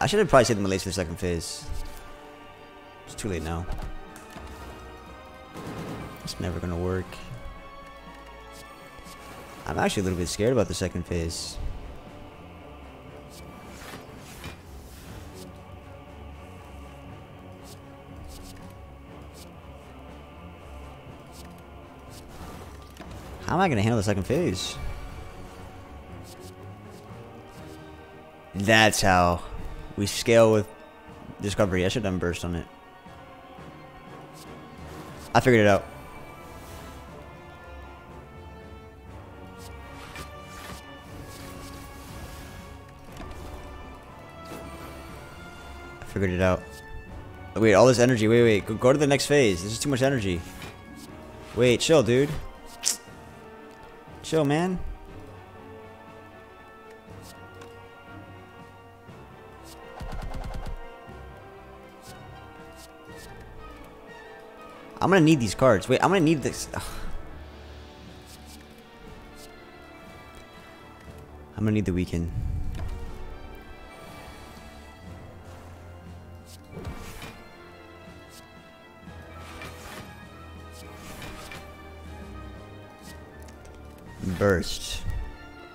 I should have probably saved the Malaise for the second phase. It's too late now. It's never gonna work. I'm actually a little bit scared about the second phase. How am I gonna handle the second phase? That's how we scale with Discovery. I should have done burst on it. I figured it out. I figured it out. Wait, all this energy. Wait, wait. Go, go to the next phase. This is too much energy. Wait, chill, dude. Chill, man. I'm gonna need these cards. Wait, I'm gonna need this. Ugh. I'm gonna need the weekend. Burst.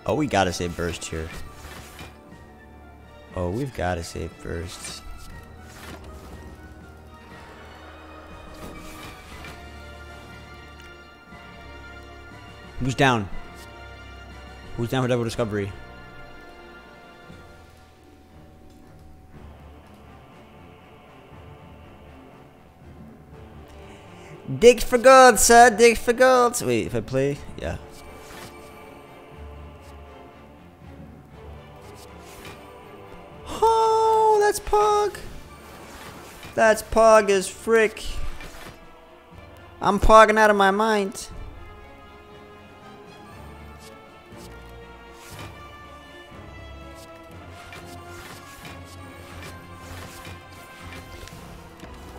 Oh, we gotta say burst here. Oh, we've gotta say burst. Who's down? Who's down for double discovery? Dig for gold, sir. Dig for gold. Wait, if I play, yeah. Oh, that's Pog. That's Pog as frick. I'm pogging out of my mind.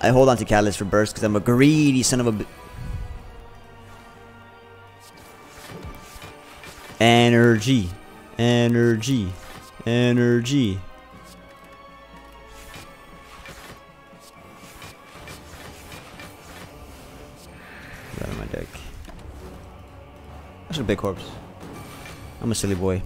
I hold on to Catalyst for burst because I'm a greedy son of a... Energy, energy, energy. Get out of my deck. That's a big corpse. I'm a silly boy.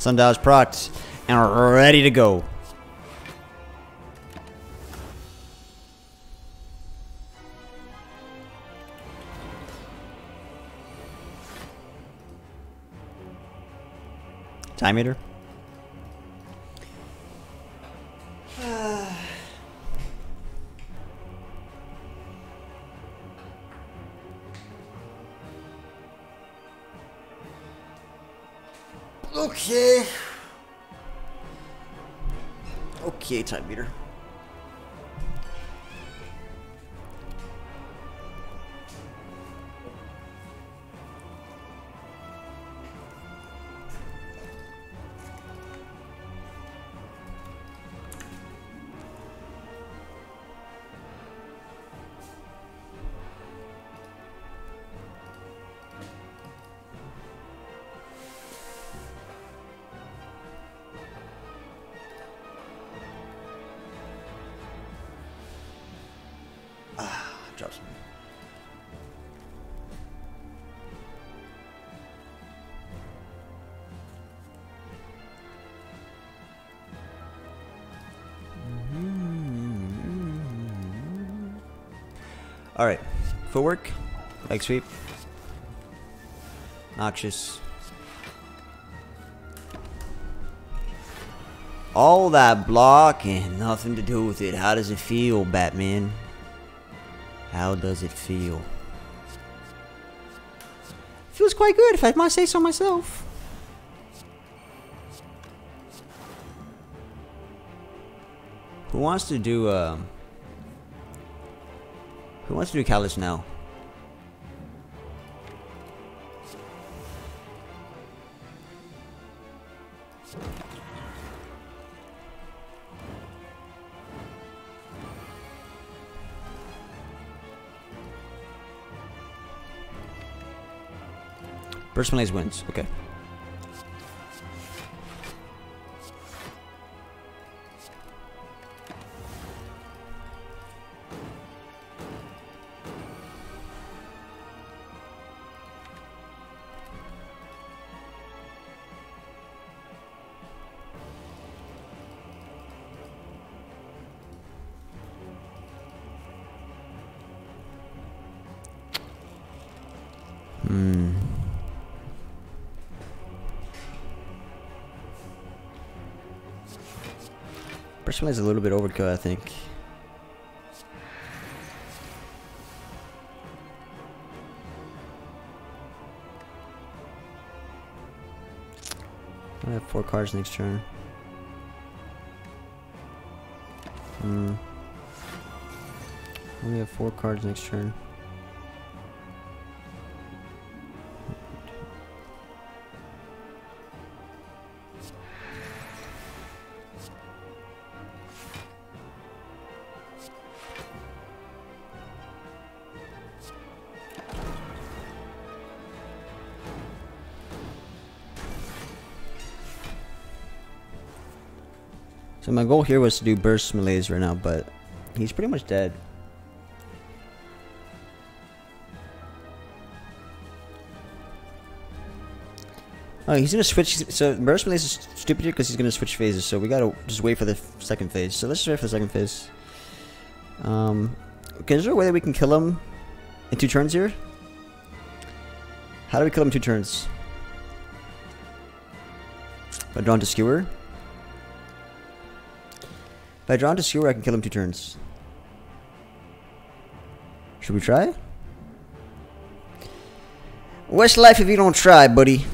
Sundial's procs and are ready to go. Time Eater. Time Eater. Footwork, leg sweep, noxious. All that block and nothing to do with it. How does it feel, Batman? How does it feel? Feels quite good, if I must say so myself. Who wants to do um Who wants to do Callus now? Malaise wins. Okay. Hmm. Burst one is a little bit overkill, I think. I have four cards next turn. Hmm. Only have four cards next turn. My goal here was to do burst malaise right now, but he's pretty much dead. Oh, he's gonna switch. So burst malaise is stupid here because he's gonna switch phases. So we gotta just wait for the second phase. So let's just wait for the second phase. Um, okay, is there a way that we can kill him in two turns here? How do we kill him in two turns? By drawing to skewer. If I draw into skewer, I can kill him two turns. Should we try? What's life if you don't try, buddy?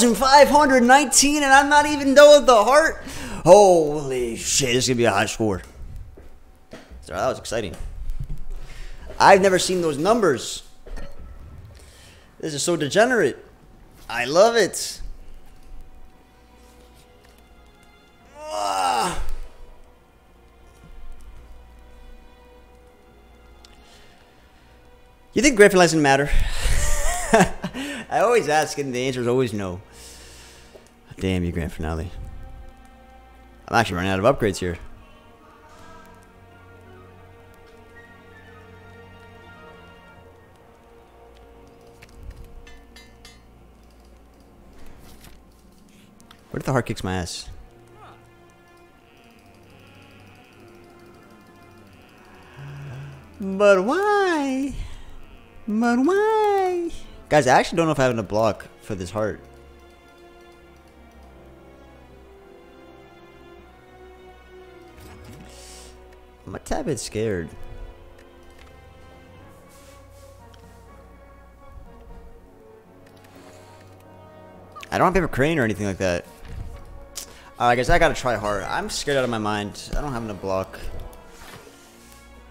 3,519 and I'm not even done with the heart? Holy shit, this is going to be a high score. So that was exciting. I've never seen those numbers. This is so degenerate. I love it. You think finale doesn't matter? [laughs] I always ask, and the answer is always no. Damn you, grand finale. I'm actually running out of upgrades here. What if the heart kicks my ass? But why? But why? Guys, I actually don't know if I have enough block for this heart. A bit scared. I don't have paper crane or anything like that. Uh, I guess I gotta try hard. I'm scared out of my mind. I don't have enough block.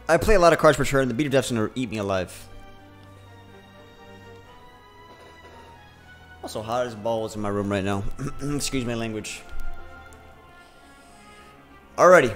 I play a lot of cards per turn. The Beat of Death's gonna eat me alive. Also hot as balls in my room right now. [clears throat] Excuse my language. Alrighty.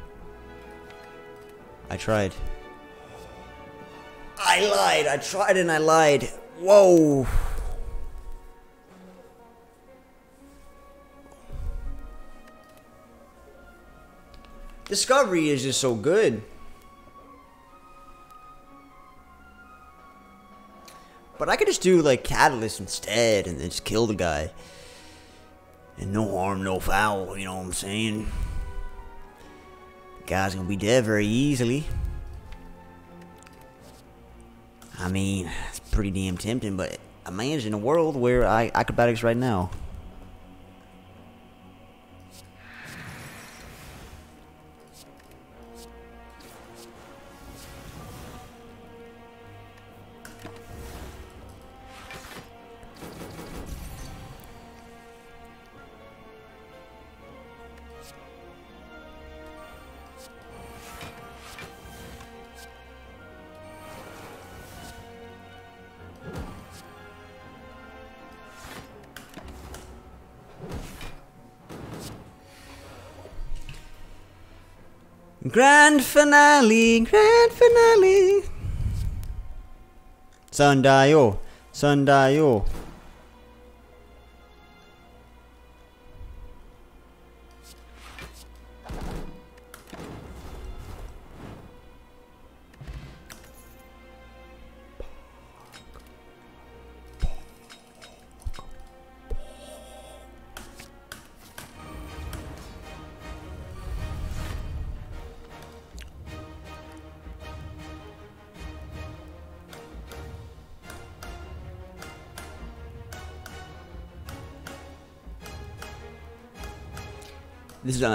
I tried. I lied. I tried and I lied. Whoa. Discovery is just so good. But I could just do like Catalyst instead and then just kill the guy. And no harm, no foul, you know what I'm saying? Guy's gonna be dead very easily. I mean, it's pretty damn tempting, but i imagine a world where I acrobatics right now. Grand finale, grand finale. Sundial, oh, sundial. Oh.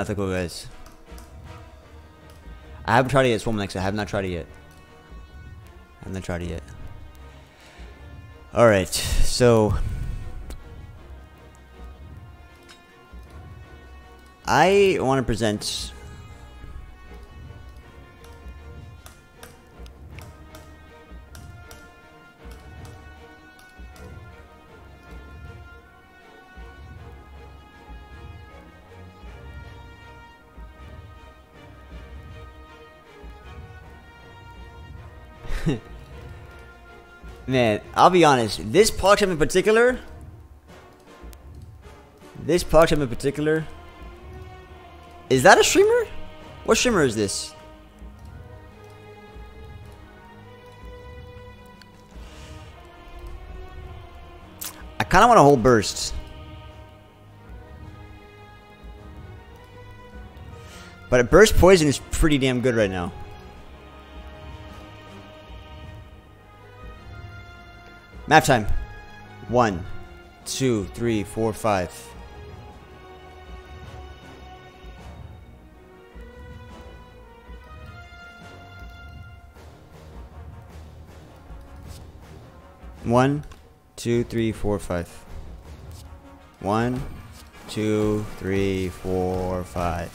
Is unethical, guys. I haven't tried it yet, Swollen I have not tried it yet. I have not tried it yet. Alright, so... I want to present... I'll be honest. This PogChamp in particular... This PogChamp in particular... Is that a streamer? What streamer is this? I kind of want to hold bursts. But a burst poison is pretty damn good right now. Map time. One, two, three, four, five. One, two, three, four, five. One, two, three, four, five.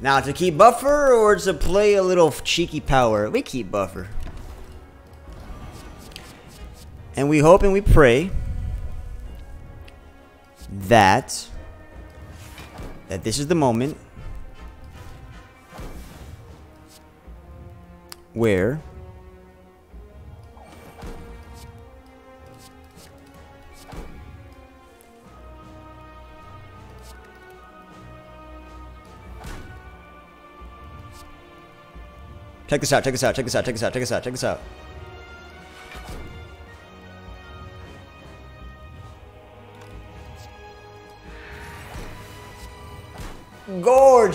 Now to keep buffer or to play a little cheeky power? We keep buffer. And we hope and we pray that that this is the moment where Check this out, check this out, check this out, check this out, check this out, check this out.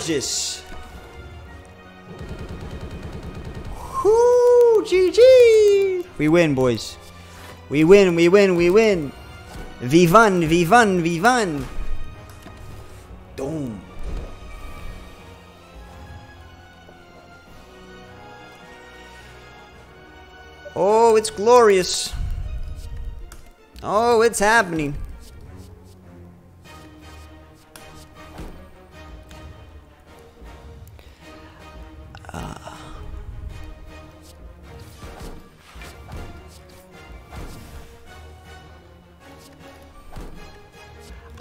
Gorgeous. Whoo, GG. We win, boys. We win, we win, we win. Vivan, vivan, vivan. Boom. Oh, it's glorious. Oh, it's happening.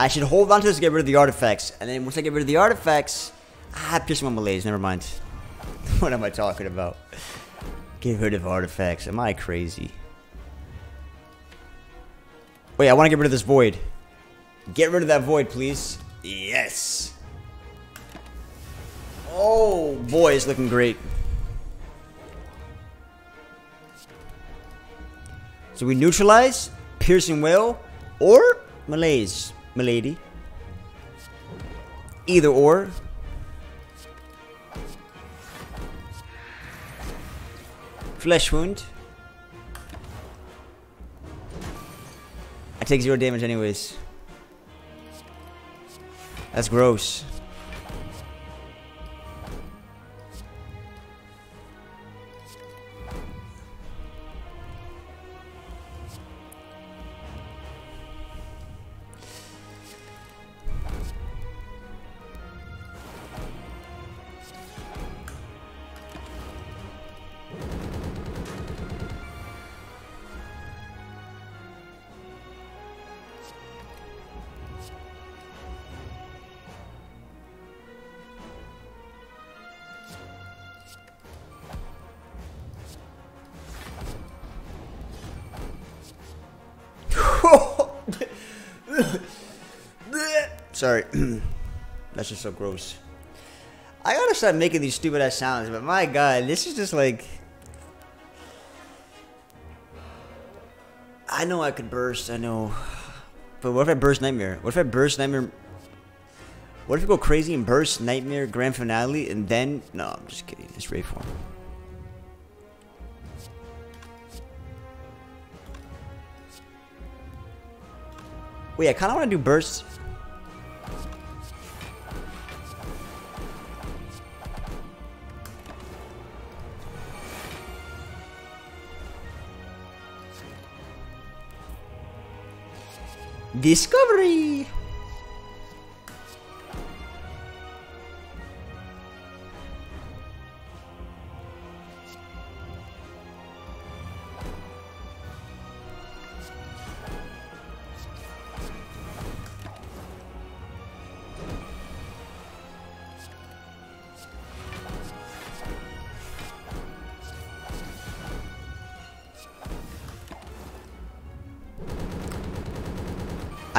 I should hold on to this to get rid of the artifacts. And then once I get rid of the artifacts... Ah, piercing one malaise. Never mind. [laughs] what am I talking about? Get rid of artifacts. Am I crazy? Wait, I want to get rid of this void. Get rid of that void, please. Yes. Oh, boy, it's looking great. So we neutralize Piercing Wail or Malaise, milady. Either or. Flesh Wound. I take zero damage anyways. That's gross. Sorry. [clears throat] That's just so gross. I gotta stop making these stupid ass sounds, but my god, this is just like. I know I could burst, I know. But what if I burst Nightmare? What if I burst Nightmare? What if I go crazy and burst Nightmare Grand Finale and then. No, I'm just kidding. It's Wraith Form. Wait, I kind of want to do bursts. Discovery!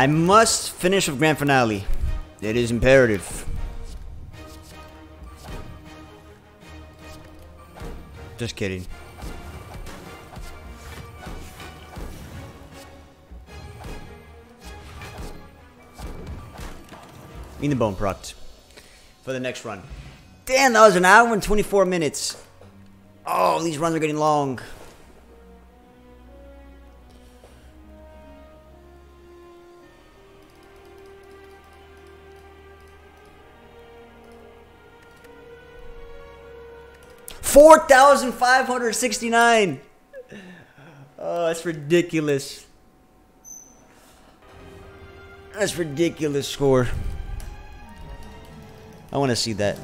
I must finish with Grand Finale. It is imperative. Just kidding. In the bone product for the next run. Damn, that was an hour and 24 minutes. Oh, these runs are getting long. Four thousand five hundred sixty-nine. Oh, that's ridiculous. That's ridiculous score. I want to see that.